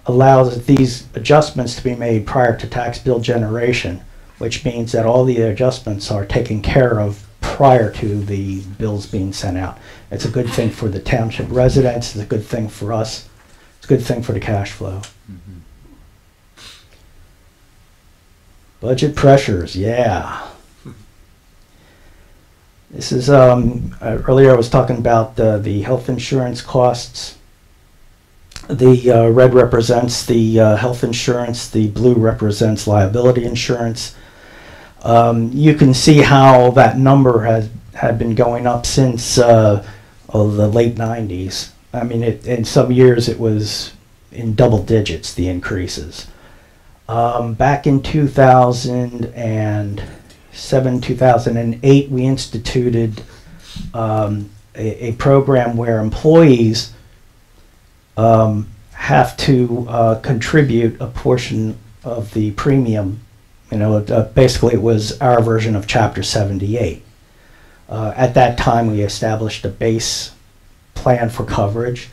allows these adjustments to be made prior to tax bill generation, which means that all the adjustments are taken care of prior to the bills being sent out. It's a good thing for the township residents, it's a good thing for us, it's a good thing for the cash flow. Mm-hmm. Budget pressures, yeah. This is, um, uh, earlier I was talking about uh, the health insurance costs. The uh, red represents the uh, health insurance, the blue represents liability insurance. Um, you can see how that number has had been going up since oh, the late 90s. I mean, it, in some years it was in double digits, the increases. Um, back in 2007, 2008, we instituted um, a, a program where employees um, have to uh, contribute a portion of the premium. You know, uh, basically it was our version of Chapter 78. Uh, at that time, we established a base plan for coverage.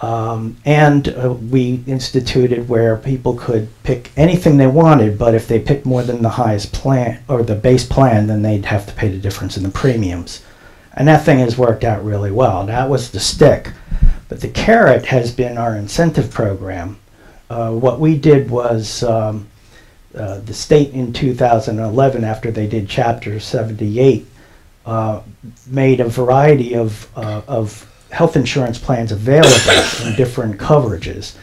Um, and uh, we instituted where people could pick anything they wanted, but if they picked more than the highest plan or the base plan, then they'd have to pay the difference in the premiums. And that thing has worked out really well. That was the stick. But the carrot has been our incentive program. Uh, what we did was um, uh, the state in 2011, after they did Chapter 78, uh, made a variety of, uh, of health insurance plans available in different coverages,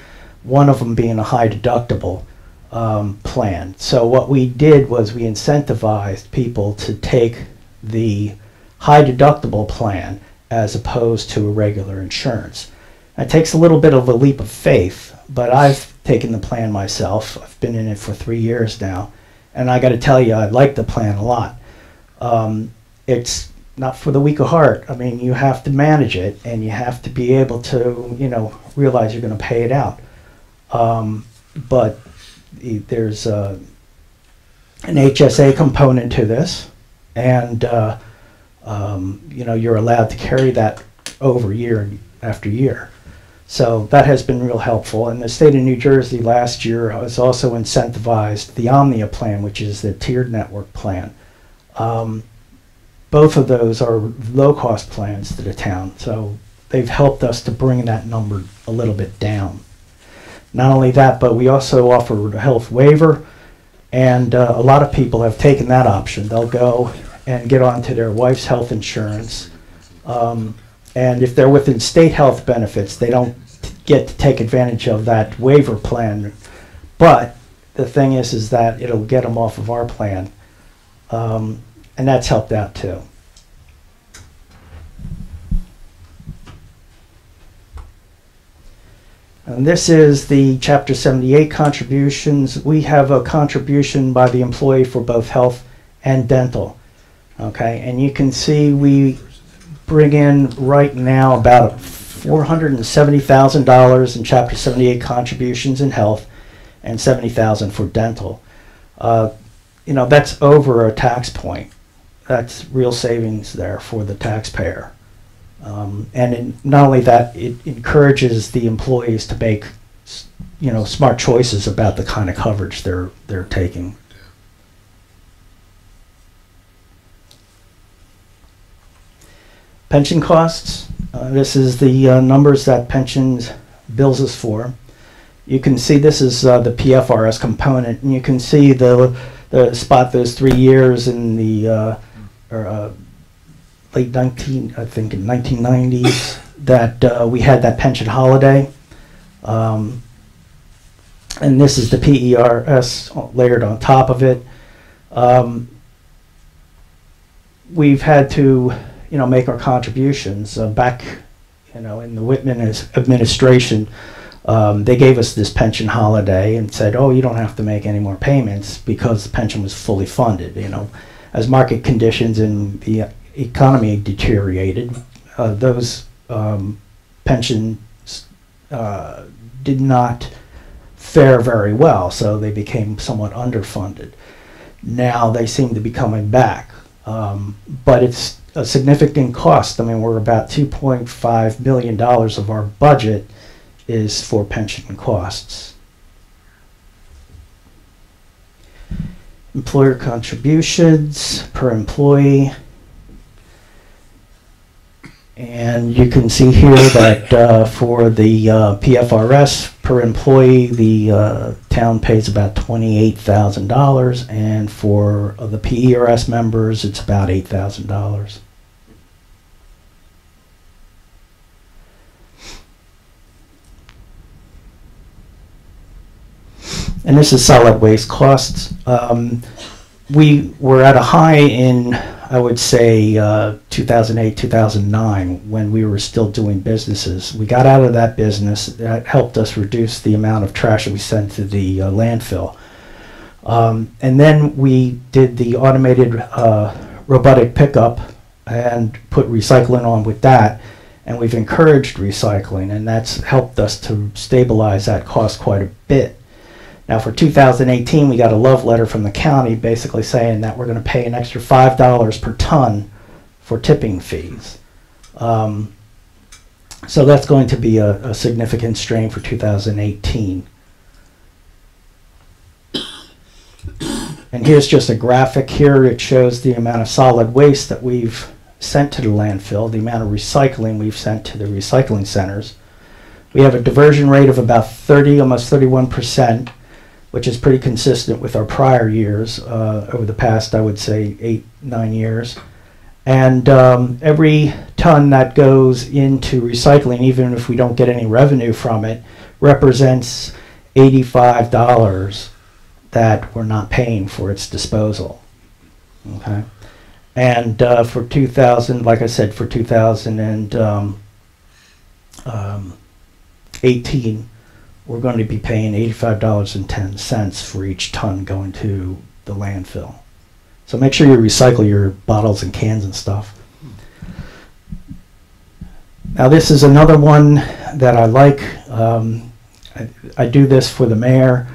one of them being a high deductible um, plan. So what we did was we incentivized people to take the high deductible plan as opposed to a regular insurance. It takes a little bit of a leap of faith, but I've taken the plan myself. I've been in it for three years now, and I got to tell you, I like the plan a lot. Um, it's not for the weak of heart. I mean, you have to manage it, and you have to be able to, you know, realize you're going to pay it out. Um, but there's uh, an HSA component to this, and uh, um, you know, you're allowed to carry that over year after year. So that has been real helpful. And the state of New Jersey last year has also incentivized the Omnia plan, which is the tiered network plan. Um, both of those are low-cost plans to the town, so they've helped us to bring that number a little bit down. Not only that, but we also offer a health waiver, and uh, a lot of people have taken that option. They'll go and get onto their wife's health insurance, um, and if they're within state health benefits, they don't get to take advantage of that waiver plan. But the thing is, is that it'll get them off of our plan. Um, and that's helped out too. And this is the Chapter 78 contributions. We have a contribution by the employee for both health and dental. Okay, and you can see we bring in right now about $470,000 in Chapter 78 contributions in health and 70,000 for dental. Uh, you know, that's over a tax point that's real savings there for the taxpayer. Um, and not only that, it encourages the employees to make, you know, smart choices about the kind of coverage they're they're taking. Pension costs. Uh, this is the uh, numbers that pensions bills us for. You can see this is uh, the PFRS component, and you can see the the spot those three years in the uh, or, uh, late 19, I think in 1990s, that uh, we had that pension holiday. Um, and this is the PERS layered on top of it. Um, we've had to, you know, make our contributions uh, back, you know, in the Whitman administration. Um, they gave us this pension holiday and said, "Oh, you don't have to make any more payments because the pension was fully funded." You know, as market conditions and the economy deteriorated, uh, those um, pensions uh, did not fare very well, so they became somewhat underfunded. Now they seem to be coming back, um, but it's a significant cost. I mean, we're about $2.5 million of our budget is for pension costs. Employer contributions per employee. And you can see here that uh, for the uh, PFRS per employee, the uh, town pays about $28,000, and for the PERS members, it's about $8,000. And this is solid waste costs. Um, we were at a high in, I would say, uh, 2008, 2009, when we were still doing businesses. We got out of that business. That helped us reduce the amount of trash that we sent to the uh, landfill. Um, and then we did the automated uh, robotic pickup and put recycling on with that. And we've encouraged recycling, and that's helped us to stabilize that cost quite a bit. Now, for 2018, we got a love letter from the county basically saying that we're going to pay an extra $5 per ton for tipping fees. Um, so that's going to be a, a significant strain for 2018. And here's just a graphic here. It shows the amount of solid waste that we've sent to the landfill, the amount of recycling we've sent to the recycling centers. We have a diversion rate of about 30, almost 31 percent which is pretty consistent with our prior years uh, over the past, I would say, eight, nine years. And um, every ton that goes into recycling, even if we don't get any revenue from it, represents $85 that we're not paying for its disposal. Okay. And uh, for 2000, like I said, for 2018, um, we're going to be paying $85.10 for each ton going to the landfill. So make sure you recycle your bottles and cans and stuff. Now this is another one that I like. Um, I, I do this for the mayor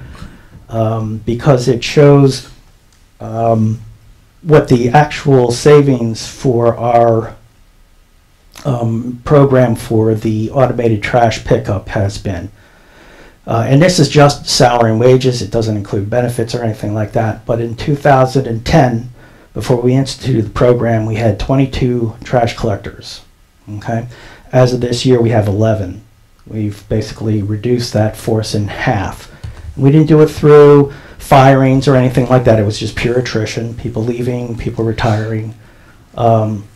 um, because it shows um, what the actual savings for our um, program for the automated trash pickup has been. Uh, and this is just salary and wages. It doesn't include benefits or anything like that. But in 2010, before we instituted the program, we had 22 trash collectors. Okay. As of this year, we have 11. We've basically reduced that force in half. We didn't do it through firings or anything like that. It was just pure attrition, people leaving, people retiring. Um,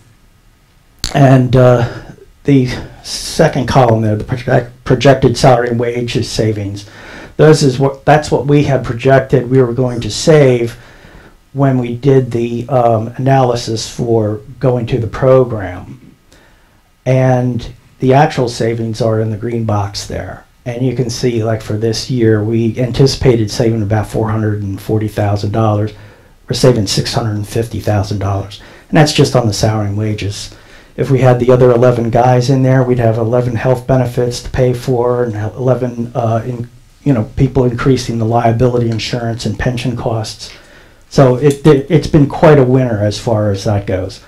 and uh, the second column there, the project, projected salary and wages savings. Those is what that's what we had projected we were going to save when we did the um, analysis for going to the program. And the actual savings are in the green box there. And you can see, like for this year, we anticipated saving about $440,000. We're saving $650,000. And that's just on the salary and wages. If we had the other 11 guys in there, we'd have 11 health benefits to pay for and 11, uh, in, you know, people increasing the liability insurance and pension costs. So it, it, it's been quite a winter as far as that goes.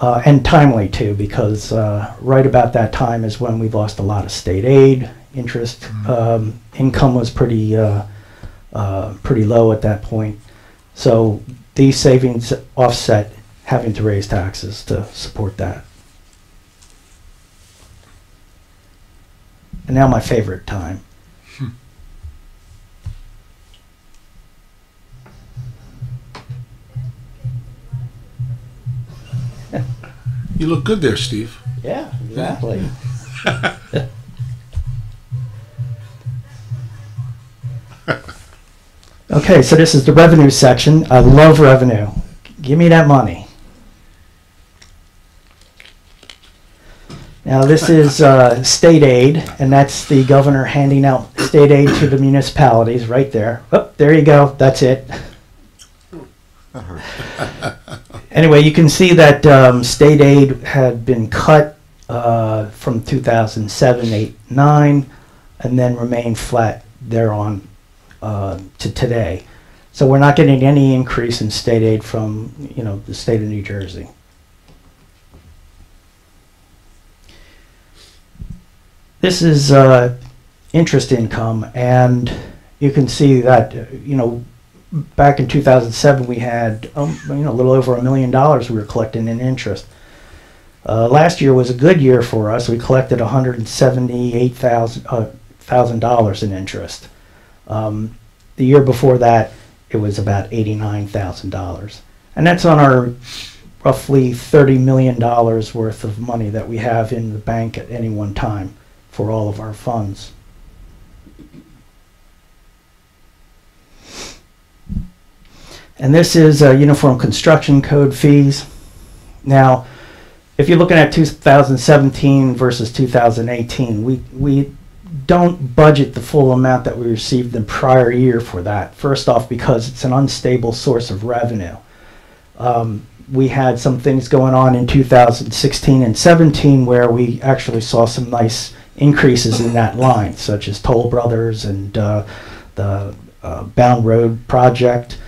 Uh, and timely too, because uh, right about that time is when we lost a lot of state aid, interest, um, income was pretty, uh, uh, pretty low at that point. So these savings offset having to raise taxes to support that. And now my favorite time. You look good there, Steve. Yeah, exactly. okay, so this is the revenue section. I love revenue. Give me that money. Now, this is uh, state aid, and that's the governor handing out state aid to the municipalities right there. Oh, there you go. That's it. Anyway, you can see that um, state aid had been cut uh, from 2007, 8, 9, and then remained flat thereon uh, to today. So we're not getting any increase in state aid from, you know, the state of New Jersey. This is uh, interest income, and you can see that, you know, back in 2007, we had um, you know a little over a million dollars we were collecting in interest. Uh, last year was a good year for us. We collected 178 thousand uh, thousand dollars in interest. Um, the year before that, it was about 89 thousand dollars, and that's on our roughly 30 million dollars worth of money that we have in the bank at any one time for all of our funds. And this is uh, Uniform Construction Code fees. Now, if you're looking at 2017 versus 2018, we, we don't budget the full amount that we received the prior year for that. First off, because it's an unstable source of revenue. Um, we had some things going on in 2016 and 17 where we actually saw some nice increases in that line, such as Toll Brothers and uh, the uh, Bound Road project.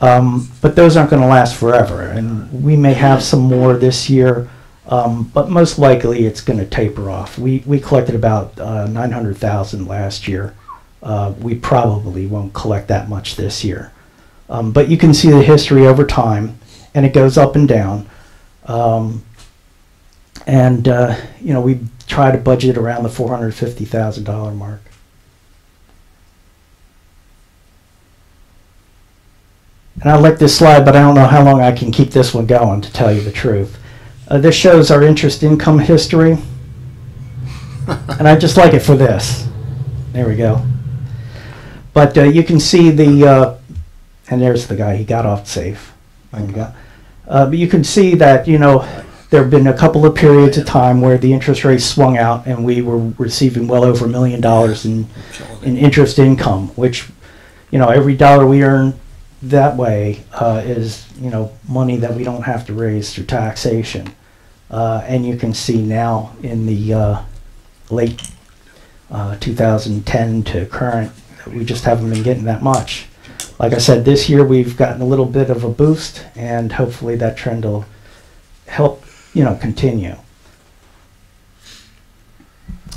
Um, but those aren't going to last forever, and we may have some more this year, um, but most likely it's going to taper off. We, we collected about uh, 900,000 last year. Uh, we probably won't collect that much this year. Um, but you can see the history over time, and it goes up and down. Um, and, uh, you know, we try to budget around the $450,000 mark. And I like this slide, but I don't know how long I can keep this one going, to tell you the truth. Uh, this shows our interest income history. and I just like it for this. There we go. But uh, you can see the, uh, and there's the guy, he got off safe. There you. Uh, but you can see that, you know, there have been a couple of periods of time where the interest rates swung out and we were receiving well over a million dollars in, in interest income, which, you know, every dollar we earn that way uh, is you know money that we don't have to raise through taxation, uh, and you can see now in the uh, late uh, 2010 to current, we just haven't been getting that much. Like I said, this year we've gotten a little bit of a boost, and hopefully that trend will help you know continue.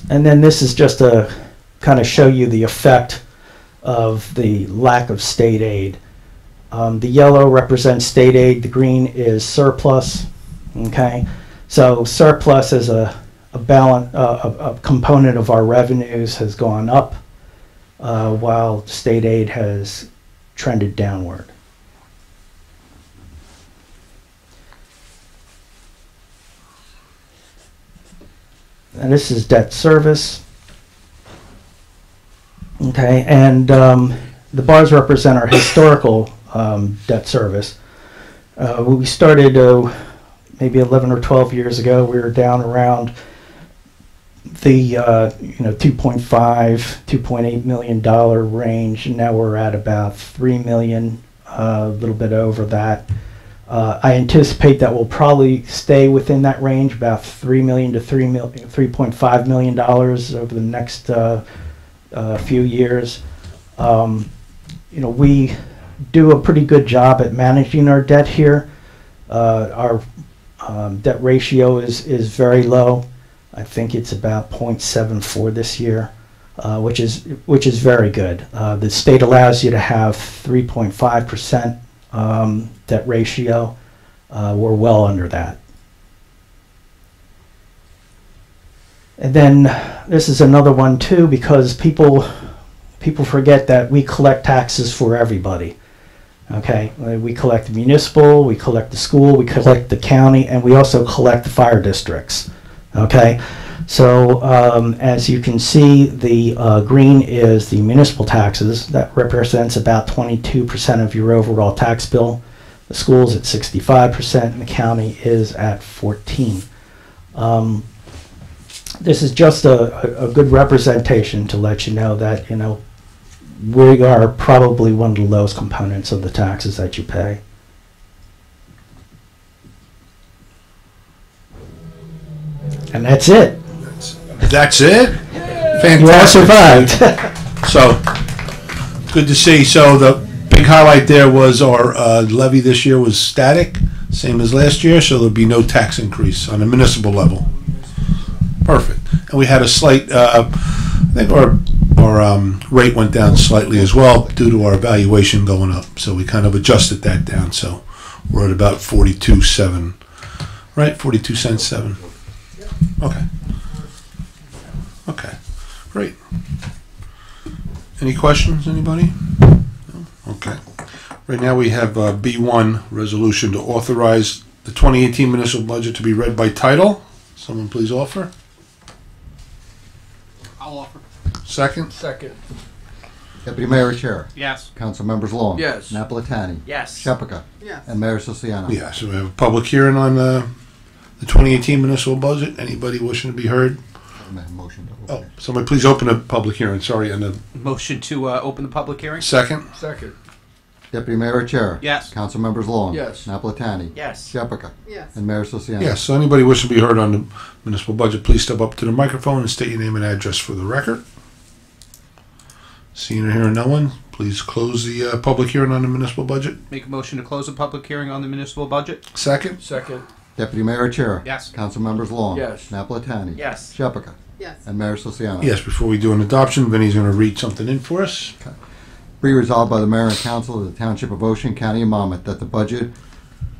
And then this is just to kind of show you the effect of the lack of state aid. Um, the yellow represents state aid, the green is surplus. Okay, so surplus is a, a balance, uh, a, a component of our revenues has gone up, uh, while state aid has trended downward. And this is debt service. Okay, and um, the bars represent our historical um, debt service. Uh, we started uh, maybe 11 or 12 years ago. We were down around the uh, you know 2.5, 2.8 million dollar range, and now we're at about three million, uh, a little bit over that. Uh, I anticipate that we'll probably stay within that range, about three million to three million, 3.5 million dollars over the next uh, uh, few years. Um, you know, we do a pretty good job at managing our debt here. Uh, our um, debt ratio is, is very low. I think it's about 0.74 this year, uh, which is which is very good. Uh, the state allows you to have 3.5 percent um, debt ratio. Uh, we're well under that. And then this is another one too because people people forget that we collect taxes for everybody. Okay, we collect the municipal, we collect the school, we collect the county, and we also collect the fire districts. Okay, so um, as you can see, the uh, green is the municipal taxes. That represents about 22% of your overall tax bill. The school's at 65%, and the county is at 14. Um, this is just a, a, a good representation to let you know that you know we are probably one of the lowest components of the taxes that you pay. And that's it. That's it? You all Fantastic. survived. So, good to see. So the big highlight there was our uh, levy this year was static, same as last year, so there'll be no tax increase on a municipal level. Perfect. And we had a slight, uh, I think our, our um, rate went down slightly as well due to our valuation going up. So we kind of adjusted that down, so we're at about forty-two seven, right? Forty-two cents seven. Okay. Okay, great. Any questions, anybody? No? Okay. Right now, we have uh, B1, resolution to authorize the 2018 municipal budget to be read by title. Someone please offer. I'll offer. Second? Second. Deputy Mayor Chair. Yes. Council members Long. Yes. Napolitani. Yes. Shepherd. Yes. And Mayor Siciliano. Yeah, so we have a public hearing on uh, the 2018 municipal budget. Anybody wishing to be heard? Motion to Oh, open. somebody please open a public hearing, sorry, and a Motion to uh, open the public hearing? second? Second. Deputy Mayor Chair. Yes. Council members Long. Yes. Napolitani. Yes. Shepherd. Yes. And Mayor Siciliano. Yes, so anybody wishing to be heard on the municipal budget, please step up to the microphone and state your name and address for the record. Seeing or hearing no one, please close the uh, public hearing on the municipal budget. Make a motion to close the public hearing on the municipal budget? Second? Second. Deputy Mayor Chair. Yes. Council members Long. Yes. Napolitani. Yes. Shepherd. Yes. And Mayor Siciliano. Yes, before we do an adoption, Vinnie's going to read something in for us. Okay. Be resolved by the Mayor and Council of the Township of Ocean County of Monmouth that the budget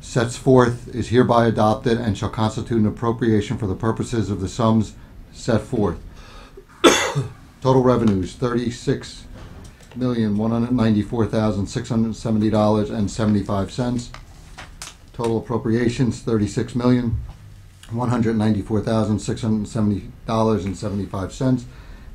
sets forth is hereby adopted and shall constitute an appropriation for the purposes of the sums set forth. Total revenues, thirty-six million, one hundred ninety-four thousand, six hundred seventy dollars and seventy-five cents. Total appropriations, thirty-six million, one hundred ninety-four thousand, six hundred seventy dollars and seventy-five cents.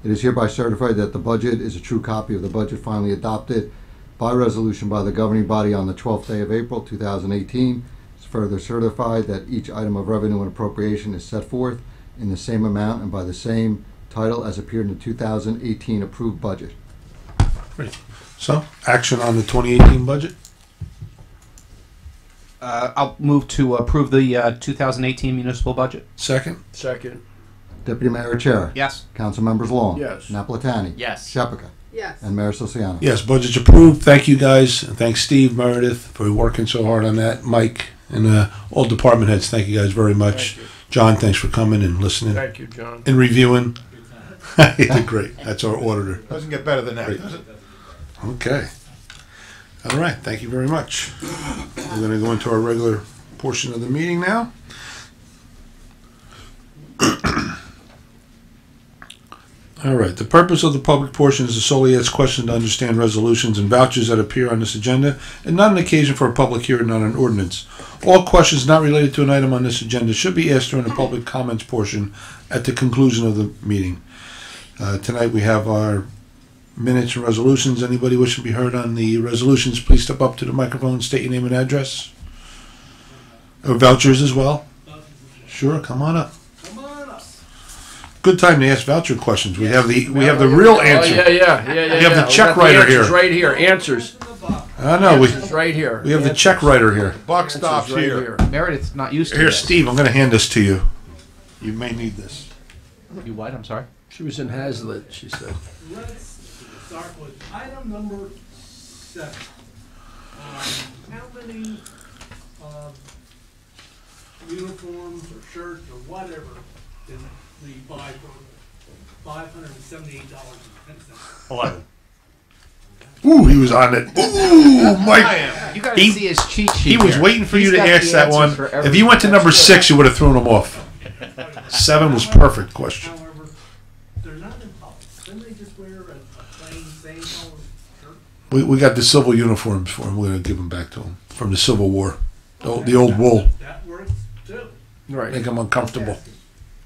It is hereby certified that the budget is a true copy of the budget finally adopted by resolution by the governing body on the 12th day of April 2018. It's further certified that each item of revenue and appropriation is set forth in the same amount and by the same title as appeared in the 2018 approved budget. Great. So, action on the 2018 budget? Uh, I'll move to approve the uh, 2018 municipal budget. Second? Second. Deputy Mayor Chair. Yes. Council members Long. Yes. Napolitani. Yes. Shepherd. Yes. And Mayor Siciliano. Yes, budget's approved. Thank you guys. And thanks Steve Meredith for working so hard on that. Mike and uh, all department heads, thank you guys very much. Thank you. John, thanks for coming and listening Thank you, John. and reviewing. you did great. That's our auditor. Doesn't get better than that, Great. does it? Okay. All right, thank you very much. We're going to go into our regular portion of the meeting now. All right, the purpose of the public portion is to solely ask questions to understand resolutions and vouchers that appear on this agenda, and not an occasion for a public hearing on an ordinance. All questions not related to an item on this agenda should be asked during the public comments portion at the conclusion of the meeting. Uh, Tonight, we have our minutes and resolutions. Anybody wishing to be heard on the resolutions, please step up to the microphone, state your name and address. Or vouchers as well? Sure, come on up. Good time to ask voucher questions. We have the, we have the real Oh, yeah, answer. yeah, yeah, yeah. We have the yeah. check got writer answers here. Right here, answers. I know, we, Answers right here. we have the check writer here. Buck Answers stops right here. Meredith's not used to Here, this. Steve, I'm gonna hand this to you. You may need this. You what? I'm sorry. She was in Hazlet, she said. Let's start with item number seven. um, how many, um, uniforms or shirts or whatever did we buy for five hundred and seventy-eight dollars and ten cents? Eleven. Ooh, he was on it. Ooh, Mike. You gotta He- see his cheat sheet. He was here. waiting for He's you to got ask the that answers one. for If every you went to number six, you would have thrown him off. Seven was perfect question. However, they're not in public. Then they just wear a, a plain same color shirt. We, we got the civil uniforms for him. We're gonna give them back to him from the Civil War. The, old- the old wool. That works too. Right. Make him uncomfortable.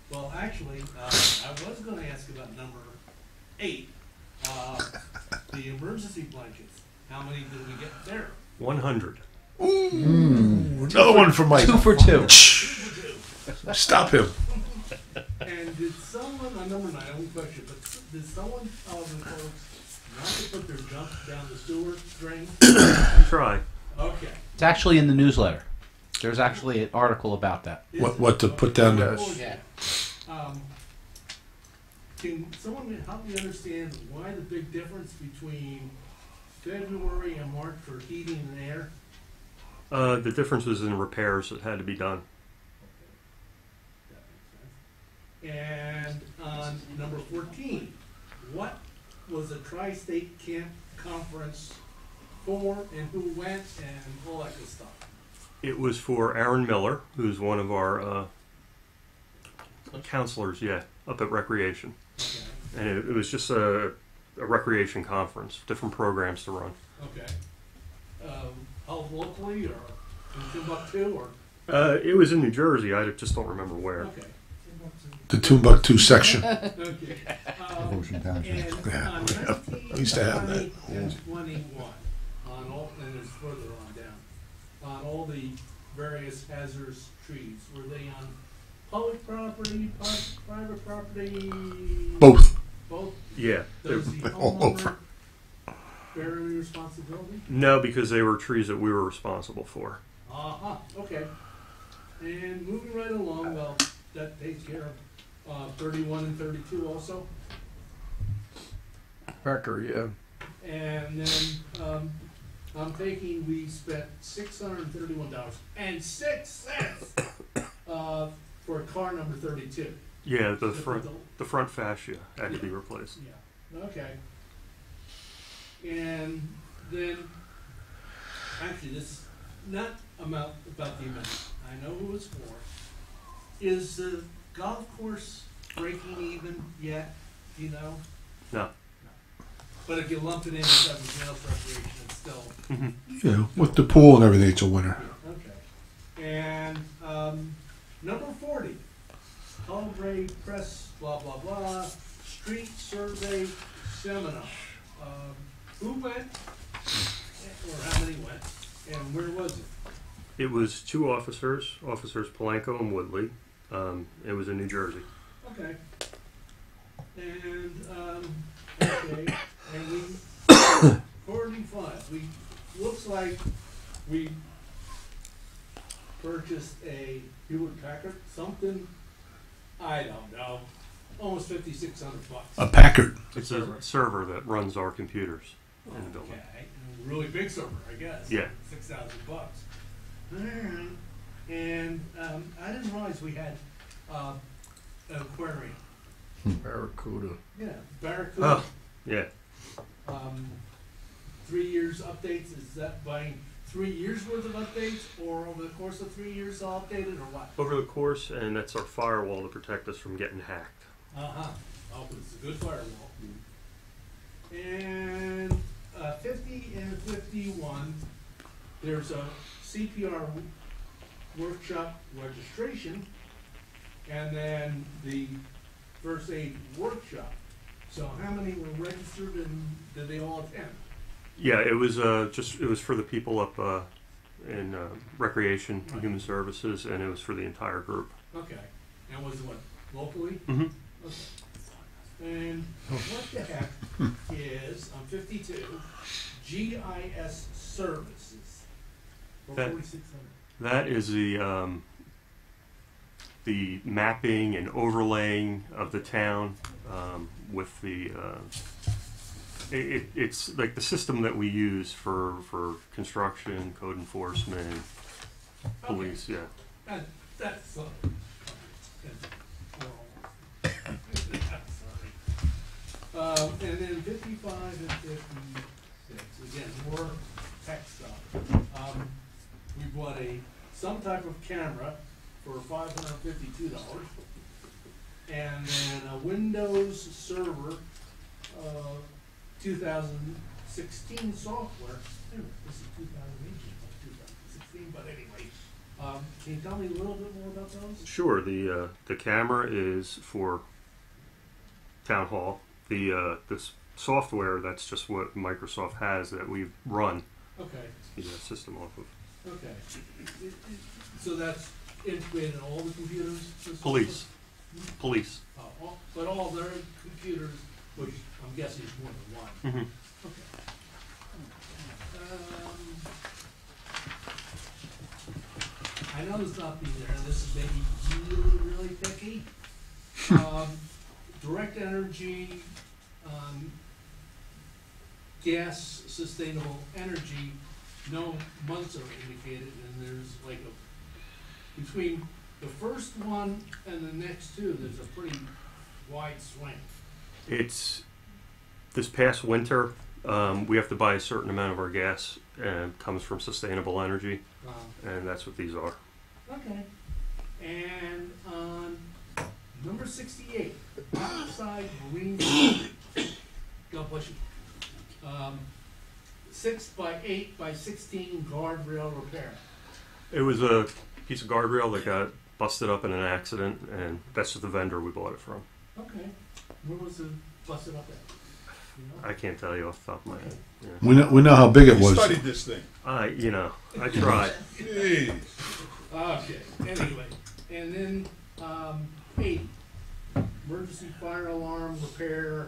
Well, actually, uh, I was gonna ask about number eight, uh, the emergency blankets. How many did we get there? One hundred. Ooh, Another one for Mike. Two for two. Stop him. And did someone, on number nine, I won't question, but s- did someone tell the folks not to put their junk down the sewer drain? Try. Okay. It's actually in the newsletter. There's actually an article about that. What, what to put down there? Yeah. Um, can someone help me understand why the big difference between February and March for heating and air? Uh, the difference was in repairs that had to be done. Okay. And on number fourteen, what was the tri-state camp conference for and who went and all that good stuff? It was for Aaron Miller, who's one of our uh, counselors, yeah, up at Recreation. And it, it was just a, a recreation conference, different programs to run. Okay. Um, held locally or in Timbuktu or? Uh, it was in New Jersey, I just don't remember where. Okay. The Timbuktu section. Okay. Um, Ocean Township. and Yeah, on yeah. I used to have that. 20, and twenty-one, on all, and there's further on down, on all the various hazardous trees, were they on public property, pri- private property? Both. Both? Yeah. Does the All over. homeowner bear any responsibility? No, because they were trees that we were responsible for. Uh-huh, okay. And moving right along, well, that takes care of, uh, thirty-one and thirty-two also. Becker, yeah. And then, um, I'm thinking we spent six hundred and thirty-one dollars and six cents, uh, for car number thirty-two. Yeah, the The- front the- the front fascia had to be replaced. Yeah, okay. And then, actually, this, not amount, about the amount, I know who it's for. Is the golf course breaking even yet, do you know? No. But if you lump it in with everything else recreation, it's still, You know, with the pool and everything, it's a winner. okay. And, um, number forty, Calibre Press, blah, blah, blah, street survey seminar. Um, who went, or how many went, and where was it? It was two officers, officers Polanco and Woodley. Um, it was in New Jersey. Okay. And, um, okay, and we, forty-five, we, looks like we purchased a Hewlett Packard, something, I don't know, almost fifty-six hundred bucks. A Packard. It's a server that runs our computers in the building. Okay, a really big server, I guess. Yeah. Six thousand bucks. And, um, I didn't realize we had, uh, an aquarium. Barracuda. Yeah, Barracuda. Oh, yeah. Um, three years updates, is that buying three years worth of updates, or over the course of three years all updated, or what? Over the course, and that's our firewall to protect us from getting hacked. Uh-huh, oh, but it's a good firewall. And, uh, fifty and fifty-one, there's a CPR workshop registration, and then the first aid workshop. So how many were registered and did they all attend? Yeah, it was uh, just it was for the people up uh, in uh, recreation, and human services, and it was for the entire group. Okay, and was it what, locally? Mhm. Okay. And what the heck is, on fifty-two, GIS services? For That- forty-six hundred. That is the um, the mapping and overlaying of the town um, with the uh, It, it, it's like the system that we use for, for construction, code enforcement, police, yeah. That, that's, uh, Um, and then fifty-five and fifty-six, again, more tech stuff. Um, we bought a, some type of camera for five hundred and fifty-two dollars. And then a Windows Server, uh, two thousand sixteen software. Anyway, This is two thousand eighteen, two thousand sixteen, but anyway. Um, can you tell me a little bit more about those? Sure, the, uh, the camera is for town hall. The, uh, this software, that's just what Microsoft has that we run Okay, the uh, system off of. Okay. It- it- So that's integrated in all the computers? this- Police, police. Uh, all- But all their computers, which I'm guessing is more than one. Mhm. Okay. Um, I know there's nothing there, this is maybe really, really picky. Um, direct energy, um, gas sustainable energy, no months are indicated, and there's like a, between the first one and the next two, there's a pretty wide swing. It's, this past winter, um, we have to buy a certain amount of our gas and it comes from sustainable energy, Um, and that's what these are. Okay. And on number sixty-eight, outside marine, God bless you. Um, six by eight by sixteen guardrail repair. It was a piece of guardrail that got busted up in an accident, and that's just the vendor we bought it from. Okay. Where was it busted up at? I can't tell you off the top of my head. Yeah. We know, we know how big it You was. studied this thing. I, you know, I tried. Jeez. Okay, anyway, and then, um, eight, emergency fire alarm repair, where?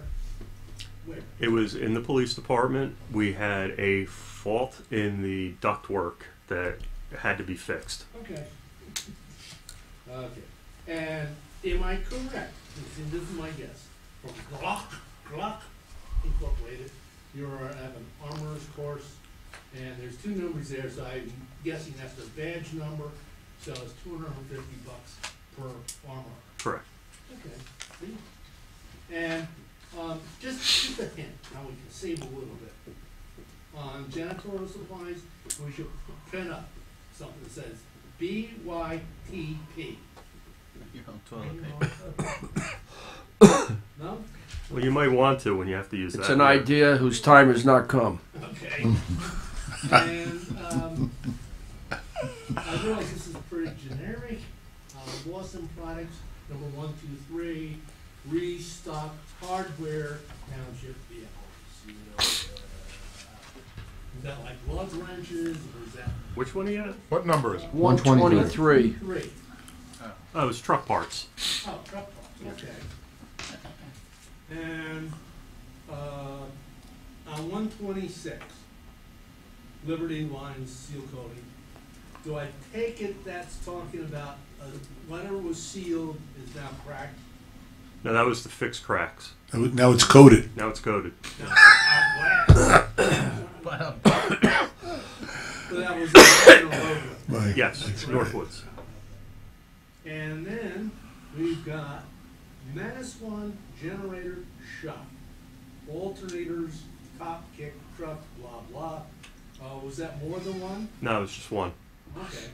It was in the police department. We had a fault in the ductwork that had to be fixed. Okay. Okay, and am I correct, this is, this is my guess, from Glock, Glock Incorporated, you're, have an armorer's course, and there's two numbers there, so I'm guessing that's the badge number, so it's two hundred and fifty bucks per armor. Correct. Okay, see? And, um, just, just a hint, how we can save a little bit. On janitorial supplies, we should print up something that says B Y T P. You know, toilet paper. No? Well, you might want to when you have to use that. It's an yeah. idea whose time has not come. Okay. And, um, I realize this is pretty generic, uh, Boston products, number one, two, three, restock hardware township vehicles, you know, uh, is that like lug wrenches, or is that Which one are you at? What number is it? One twenty-three. three? Oh, it was truck parts. Oh, truck parts, okay. And, uh, on one twenty-six, Liberty Lines seal coating, do I take it that's talking about, uh, whatever was sealed is now cracked? No, that was to fix cracks. Now it's coated. Now it's coated. Now, I'm. So that was the original logo. Right. Yes, Northwoods. And then we've got Menace One Generator Shop. Alternators, top kick truck, blah, blah. Uh, was that more than one? No, it was just one. Okay.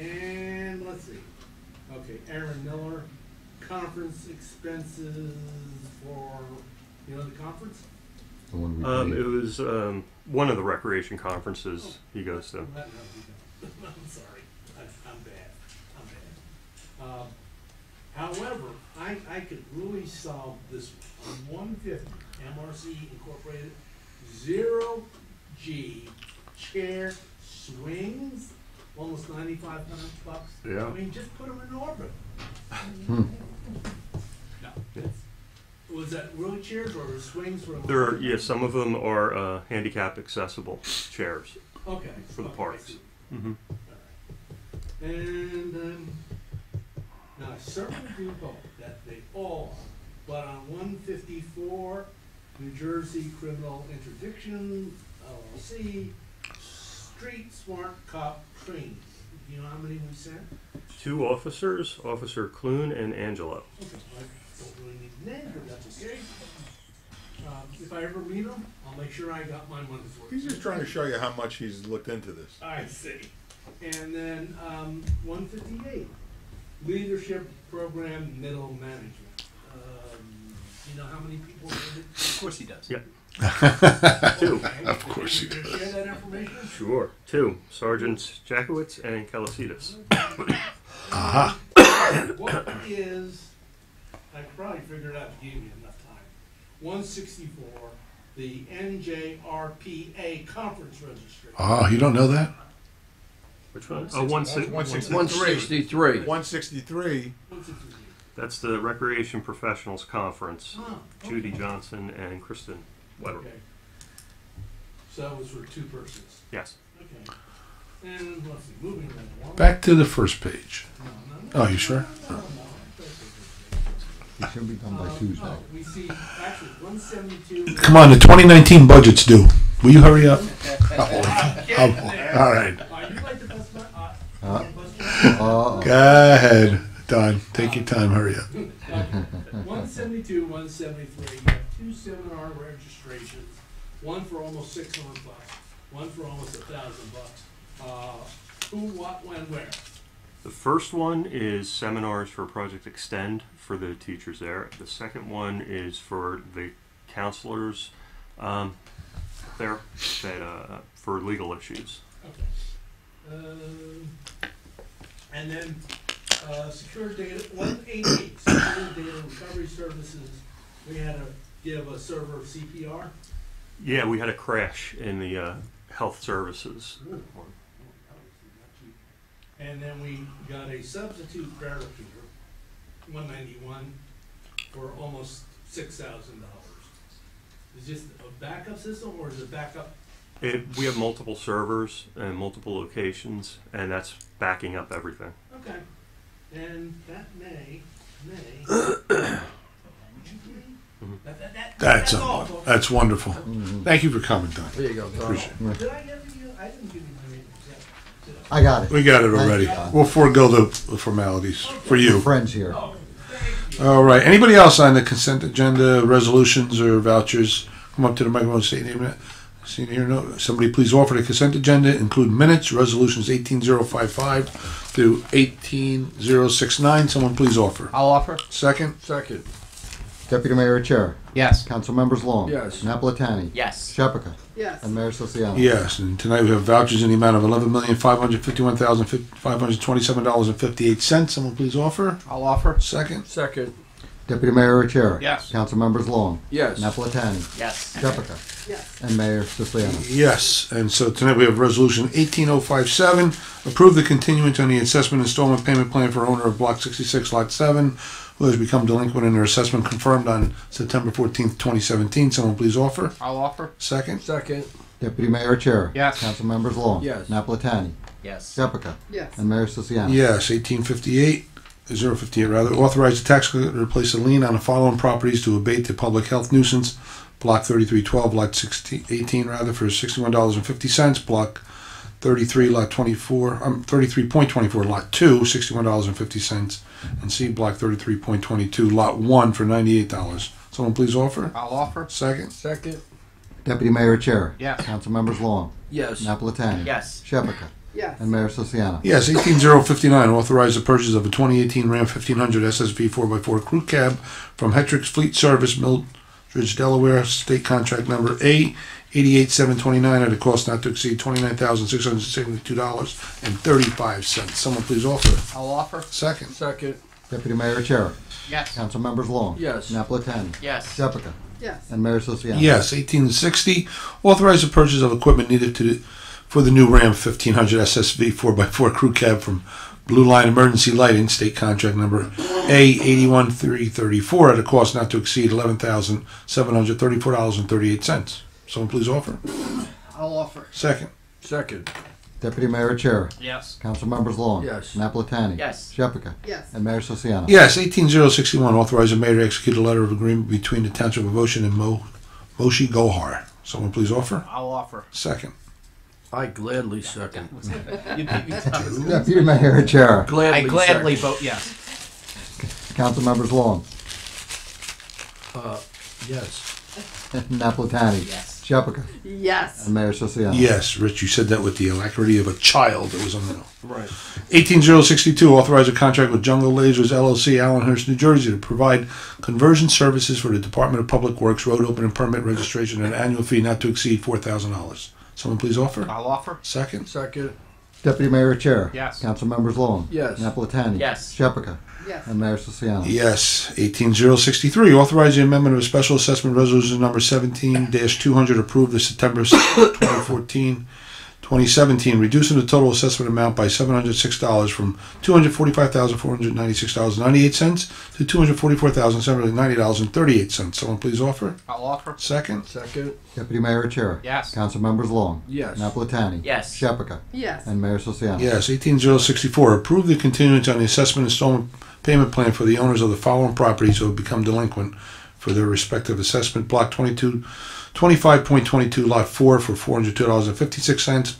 And let's see. Okay, Aaron Miller, conference expenses for, you know, the conference? The one we Um, paid. it was um, one of the recreation conferences he goes to. That- no. I'm sorry, I- I'm bad, I'm bad. Um, However, I, I could really solve this one. on one fifty, MRC Incorporated, zero G chair swings, almost ninety-five hundred bucks. Yeah. I mean, just put them in orbit. Hmm. No, it's, was that wheelchairs or swings for? There are, yeah, some of them are uh, handicap accessible chairs Okay. for the okay, I parks. see. hmm And, um, now I certainly do hope that they all, but on one fifty-four, New Jersey Criminal Interdiction LLC, Street Smart Cop Training. Do you know how many we sent? Two officers, Officer Clune and Angelo. Okay, I don't really need the name, but that's okay. Um, if I ever meet them, I'll make sure I got my money's worth. He's just trying to show you how much he's looked into this. I see. And then, um, one fifty-eight, Leadership Program Middle Management. Um, you know how many people? Of course he does. Yep. Two. Of course he you does. Share that information? Sure. Two, Sergeants Jackowitz and Kalasidas. Aha. What is, I probably figured it out if you gave me enough time. One sixty-four, the NJRPA conference registration. Oh, you don't know that? Which one? Oh, one six. One sixty- One sixty-three. One sixty-three. One sixty-three. That's the Recreation Professionals Conference. Ah, Judy okay. Johnson and Kristen Weber. Okay. So that was for two persons. Yes. Okay. And let's see, moving right along. Back to the first page. No, no, no, Oh, you sure? no, no, no. It should be done by Tuesday. Oh, we see, actually, one seventy-two. Come on, the 2019 budget's due. Will you hurry up? Oh, all right. Are you like the best, uh, Uh, best man? Uh, Go ahead, Don. Take your time. Hurry up. One seventy-two, one seventy-three, you have two seminar registrations, one for almost six hundred bucks, one for almost a thousand bucks. Uh, who, what, when, where? The first one is seminars for Project Extend for the teachers there. The second one is for the counselors um, there that uh, for legal issues. Okay. Um, and then, uh, secure data, one eighty-eight, secure data recovery services, we had to give a server CPR. Yeah, we had a crash in the uh, health services. And then we got a substitute one ninety-one, for almost six thousand dollars. Is this a backup system or is it backup? It, we have multiple servers and multiple locations, and that's backing up everything. Okay. And that may, may. That- that- that- That's all, a, folks. that's wonderful. Mm-hmm. Thank you for coming, Don. There you go, Don. Appreciate it. Did I give you, I didn't give you my name, yeah. I? I got it. We got it already. Thank you, Don. We'll forego the the formalities for you. Friends here. Oh, thank you. All right. Anybody else on the consent agenda, resolutions or vouchers? Come up to the microphone, state your name. Uh, See here, no. Somebody please offer the consent agenda, include minutes, resolutions eighteen zero five five through eighteen zero six nine. Someone please offer. I'll offer. Second. Second. Deputy Mayor Chair. Yes. Council members Long. Yes. Napolitani. Yes. Shepherd. Yes. And Mayor Siciliano. Yes, and tonight we have vouchers in the amount of eleven million five hundred fifty-one thousand five hundred twenty-seven dollars and fifty-eight cents. Someone please offer. I'll offer. Second. Second. Deputy Mayor Chair. Yes. Council members Long. Yes. Napolitani. Yes. Shepherd. Yes. And Mayor Siciliano. Yes, and so tonight we have resolution eighteen oh five seven, approve the continuance on the assessment installment payment plan for owner of block sixty-six lot seven, who has become delinquent in their assessment confirmed on September fourteenth, twenty seventeen. Someone please offer. I'll offer. Second. Second. Deputy Mayor Chair. Yes. Council members Long. Yes. Napolitani. Yes. Shepherd. Yes. And Mayor Siciliano. Yes, eighteen fifty-eight, zero fifty-eight rather, authorize the tax collector to place a lien on the following properties to abate the public health nuisance. Block thirty-three twelve, lot 16 18 rather, for sixty-one dollars and fifty cents. Block thirty-three, lot twenty-four, um, thirty-three point twenty-four, lot two, sixty-one dollars and fifty cents. And C, block thirty-three point twenty-two, lot one, for ninety-eight dollars. Someone please offer. I'll offer. Second. Second. Deputy Mayor Chair. Yes. Council members Long. Yes. Napolitani. Yes. Shepherd. Yes. And Mayor Siciliano. Yes, eighteen zero fifty-nine, authorize the purchase of a twenty eighteen Ram fifteen hundred SSV four x four crew cab from Hertrich's Fleet Service, Milford, Delaware, state contract number A eighty-eight seven twenty-nine at a cost not to exceed twenty-nine thousand six hundred seventy-two dollars and thirty-five cents. Someone please offer. I'll offer. Second. Second. Deputy Mayor Chair. Yes. Council members Long. Yes. Napolitani. Yes. Shepherd. Yes. And Mayor Siciliano. Yes, eighteen sixty, authorize the purchase of equipment needed to, for the new Ram fifteen hundred SSV four x four crew cab from Blue Line Emergency Lighting, state contract number A eighty-one three thirty-four at a cost not to exceed eleven thousand seven hundred thirty-four dollars and thirty-eight cents. Someone please offer. I'll offer. Second. Second. Deputy Mayor Chair. Yes. Council members Long. Yes. Napolitani. Yes. Shepherd. Yes. And Mayor Siciliano. Yes, eighteen zero sixty-one, authorize the mayor to execute a letter of agreement between the Township of Ocean and Mo, Moshi Gohar. Someone please offer. I'll offer. Second. I gladly second. You beat me. Deputy Mayor Chair. Gladly I gladly second. vote yes. Council members Long, Uh, yes. Napolitani. Yes. Shepherd. Yes. And Mayor Siciliano. Yes, Rich, you said that with the alacrity of a child that was on the. Right. 18062, authorize a contract with Jungle Lasers LLC, Allenhurst, New Jersey, to provide conversion services for the Department of Public Works road opening permit registration at an annual fee not to exceed $4,000. Someone please offer. I'll offer. Second. Second. Deputy Mayor Chair. Yes. Council members Long. Yes. Napolitani. Yes. Shepherd. Yes. And Mayor Siciliano. Yes. 18063, authorize the amendment of a special assessment resolution number 17-200 approved the September 2014 2017, reducing the total assessment amount by $706 from $245,496.98 to $244,790.38. Someone please offer. I'll offer. Second. Second. Deputy Mayor Chair. Yes. Council members Long. Yes. Napolitani. Yes. Shepherd. Yes. And Mayor Siciliano. Yes, 18064, approve the continuance on the assessment installment payment plan for the owners of the following properties who have become delinquent for their respective assessment. Block 22, 25.22, Lot 4 for $402.56.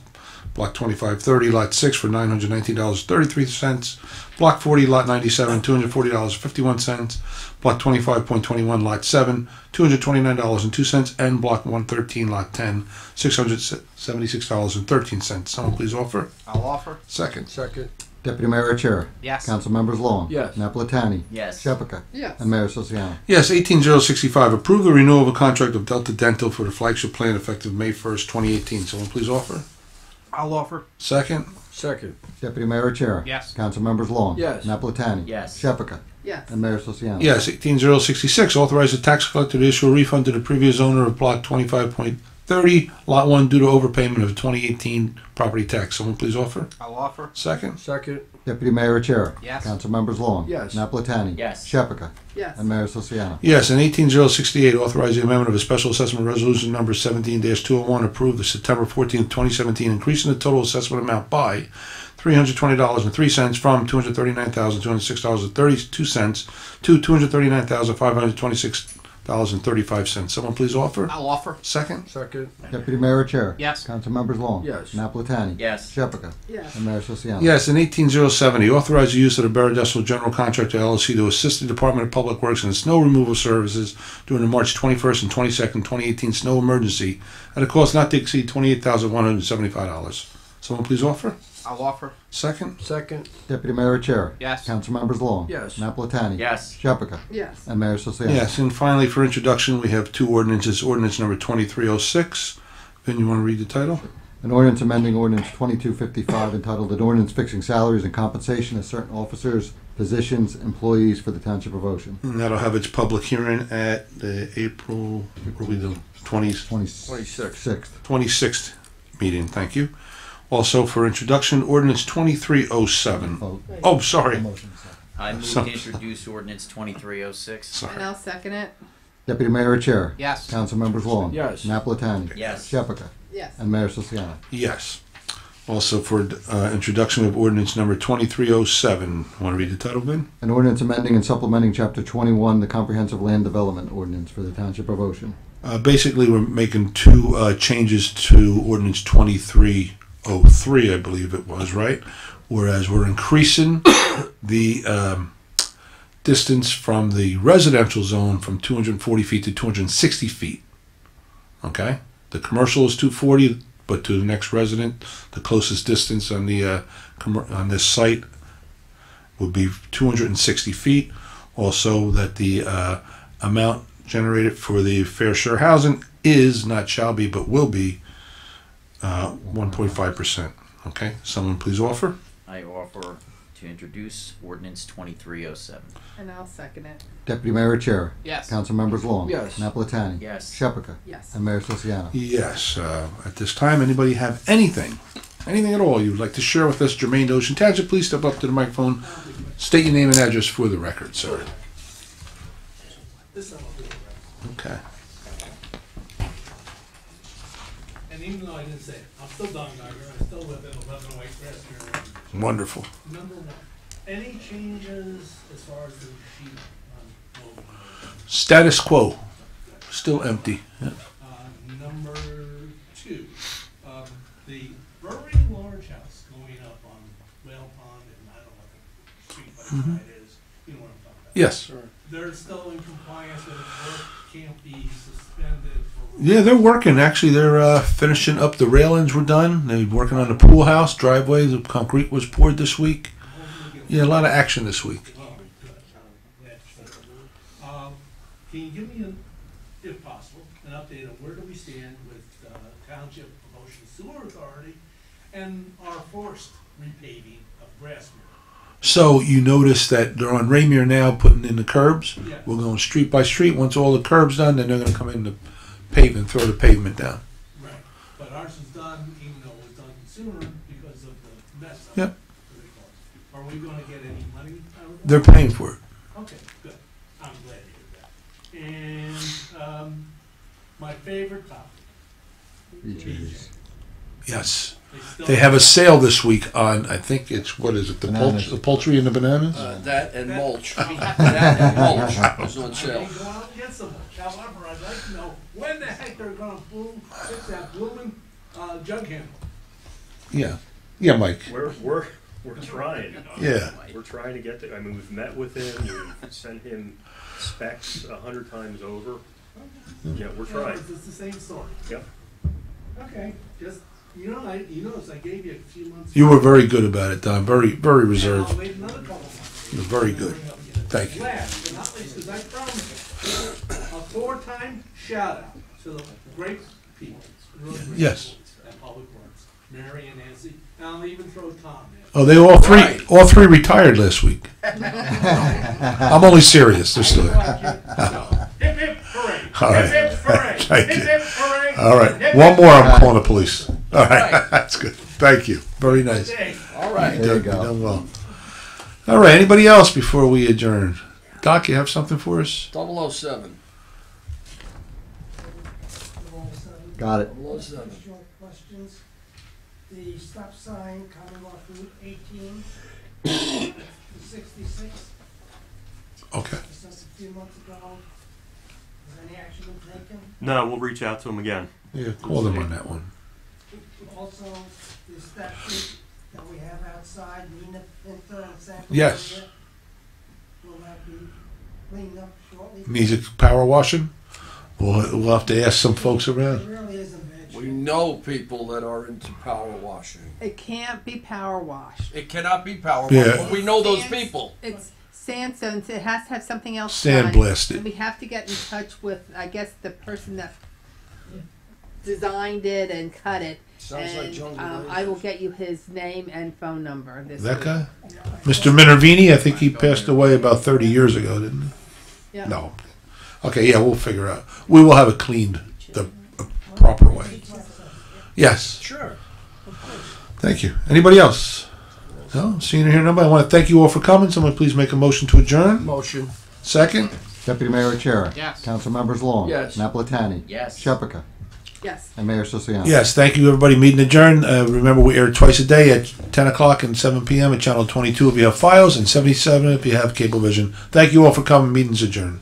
Block 2530, Lot 6 for $919.33. Block 40, Lot 97, $240.51. Block 25.21, Lot 7, $229.02. And Block 113, Lot 10, $676.13. Someone please offer. I'll offer. Second. Second. Deputy Mayor Chair. Yes. Council members Long. Yes. Napolitani. Yes. Shepherd. Yes. And Mayor Siciliano. Yes, 18065, approve the renewal of a contract of Delta Dental for the flagship plan effective May 1st, 2018. Someone please offer. I'll offer. Second. Second. Deputy Mayor Chair. Yes. Council members Long. Yes. Napolitani. Yes. Shepherd. Yes. And Mayor Siciliano. Yes, 18066, authorize the tax collector to issue a refund to the previous owner of block 25.30, lot 1, due to overpayment of 2018 property tax. Someone please offer. I'll offer. Second. Second. Deputy Mayor Chair. Yes. Council members Long. Yes. Napolitani. Yes. Shepherd. Yes. And Mayor Siciliano. Yes, and 18068, authorize the amendment of a special assessment resolution number 17-201, approved the September 14th, 2017, increasing the total assessment amount by $320.03 from $239,206.32 to $239,526.35. Someone please offer. I'll offer. Second. Second. Deputy Mayor Chair. Yes. Council members Long. Yes. Napolitani. Yes. Shepherd. Yes. And Mayor Siciliano. Yes, in 18070, authorize the use of the Baradesco General Contractor LLC to assist the Department of Public Works in snow removal services during the March 21st and 22nd, 2018 snow emergency at a cost not to exceed $28,175. Someone please offer. I'll offer. Second. Second. Deputy Mayor Chair. Yes. Council members Long. Yes. Napolitani. Yes. Shepherd. Yes. And Mayor Siciliano. Yes, and finally, for introduction, we have two ordinances. Ordinance number 2306. Vin, you want to read the title? An ordinance amending ordinance 2255 entitled an ordinance fixing salaries and compensation of certain officers, positions, employees for the Township of Ocean. And that'll have its public hearing at the April, what we do, 20th, 26th. 26th meeting. Thank you. Also, for introduction, ordinance 2307. Vote. Oh, sorry. I move to introduce ordinance 2306. Sorry. And I'll second it. Deputy Mayor Chair. Yes. Council members Long. Yes. Napolitani. Yes. Shepherd. Yes. And Mayor Siciliano. Yes. Also, for uh, introduction of ordinance number 2307. Want to read the title, Vin? An ordinance amending and supplementing Chapter 21, the Comprehensive Land Development Ordinance for the Township of Ocean. Uh, basically, we're making two uh, changes to ordinance 2303, I believe it was, right? Whereas we're increasing the um, distance from the residential zone from 240 feet to 260 feet. Okay? The commercial is 240, but to the next resident, the closest distance on the uh, on this site would be 260 feet. Also, that the uh, amount generated for the fair share housing is, not shall be, but will be uh, 1.5%. Okay, someone please offer. I offer to introduce ordinance 2307. And I'll second it. Deputy Mayor Chair. Yes. Council members Long. Yes. Napolitani. Yes. Shepherd. Yes. And Mayor Siciliano. Yes, uh, at this time, anybody have anything, anything at all you'd like to share with us, germane to Ocean Township, please step up to the microphone, state your name and address for the record, sir. Okay. And even though I didn't say it, I'm still Don Geiger, I still live in eleven White Grass here. Wonderful. Number one, any changes as far as the sheet on mobile? Status quo. Still empty. Yeah. Uh, number two, um, the very large house going up on Whale Pond and I don't know what the street by Mhm. side is, you know what I'm talking about. Yes. They're still in compliance with the work can't be suspended for. Yeah, they're working. Actually, they're uh, finishing up. The railings were done. They're working on the pool house driveway. The concrete was poured this week. Yeah, a lot of action this week. Good. That's good. Um, can you give me, an, if possible, an update on where do we stand with uh, Township Promotion Sewer Authority and our forced repaving of Grassmere? So you notice that they're on Rainier now, putting in the curbs. Yeah. We're going street by street. Once all the curbs done, then they're going to come in the pavement, throw the pavement down. Right, but ours is done, even though it was done sooner because of the mess. of Yep. it. Are we gonna get any money out of that? They're paying for it. Okay, good. I'm glad to hear that. And, um, my favorite topic. BJ's. Yes. still They have a sale this week on. I think it's what is it? The, Bananas. poultry, the poultry and the bananas. Uh, that and mulch. I that and mulch is on I sale. may go out and get some. However, I'd like to know when the heck they're gonna boom, fix that blooming, uh, jug handle. Yeah. Yeah, Mike. We're, we're, we're trying. Yeah. We're trying to get the, I mean, we've met with him, we've sent him specs a hundred times over. Yeah, we're trying. It's it's the same story. Yep. Okay, just, you know, I, you notice I gave you a few months. You were very good about it, Don. Very, very And reserved. I'll wait another couple months. You're very good. Thank you. Last but not least, because I promised, a four-time shout out to the great people. really great Yes. people At Public Works, Mary and Nancy, and I'll even throw Tom in. Oh, they all three, all three retired last week. I'm only serious. They're still there. Hip hip hooray! All right. Hip hip hooray! Thank Hip you. hip hooray! All right. Hip, One hip, more. I'm calling the police. All right. That's good. Thank you. Very nice. Hey, All right. There you Done- go. Done well. All right. Anybody else before we adjourn? Doc, you have something for us? 007. Got it. 007. Short questions. The stop sign coming off Route eighteen, to sixty-six, Okay. just a few months ago. Was any action been taken? No, we'll reach out to them again. Yeah. Call them on that one. Also, the statute that we have outside, Nina Pinta and Santa Yes. Maria, will that be cleaned up shortly? Needs a power washing. We'll, we'll have to ask some folks around. really is in bad. We know people that are into power washing. It can't be power washed. It cannot be power Yeah. washed, but we know those Sands- people. It's sandstones. It has to have something else. Sand done. blasted. And we have to get in touch with, I guess, the person that designed it and cut it. Sounds like and jungle um, I will get you his name and phone number. This That week. guy? Mr. Minervini, I think he passed away about 30 years ago, didn't he? Yeah. No. Okay, yeah, we'll figure out. We will have it cleaned the uh, proper way. Yes. Sure. Thank you. Anybody else? No? Seeing or hearing nobody, I want to thank you all for coming. Someone please make a motion to adjourn. Motion. Second? Deputy Mayor Chair. Yes. Council members Long. Yes. Napolitani. Yes. Shepherd. Yes. And Mayor Siciliano. Yes, thank you, everybody. Meeting adjourned. Uh, remember, we air twice a day at 10 o'clock and 7 p.m. at Channel 22 if you have FiOS, and 77 if you have Cablevision. Thank you all for coming. Meeting's adjourned.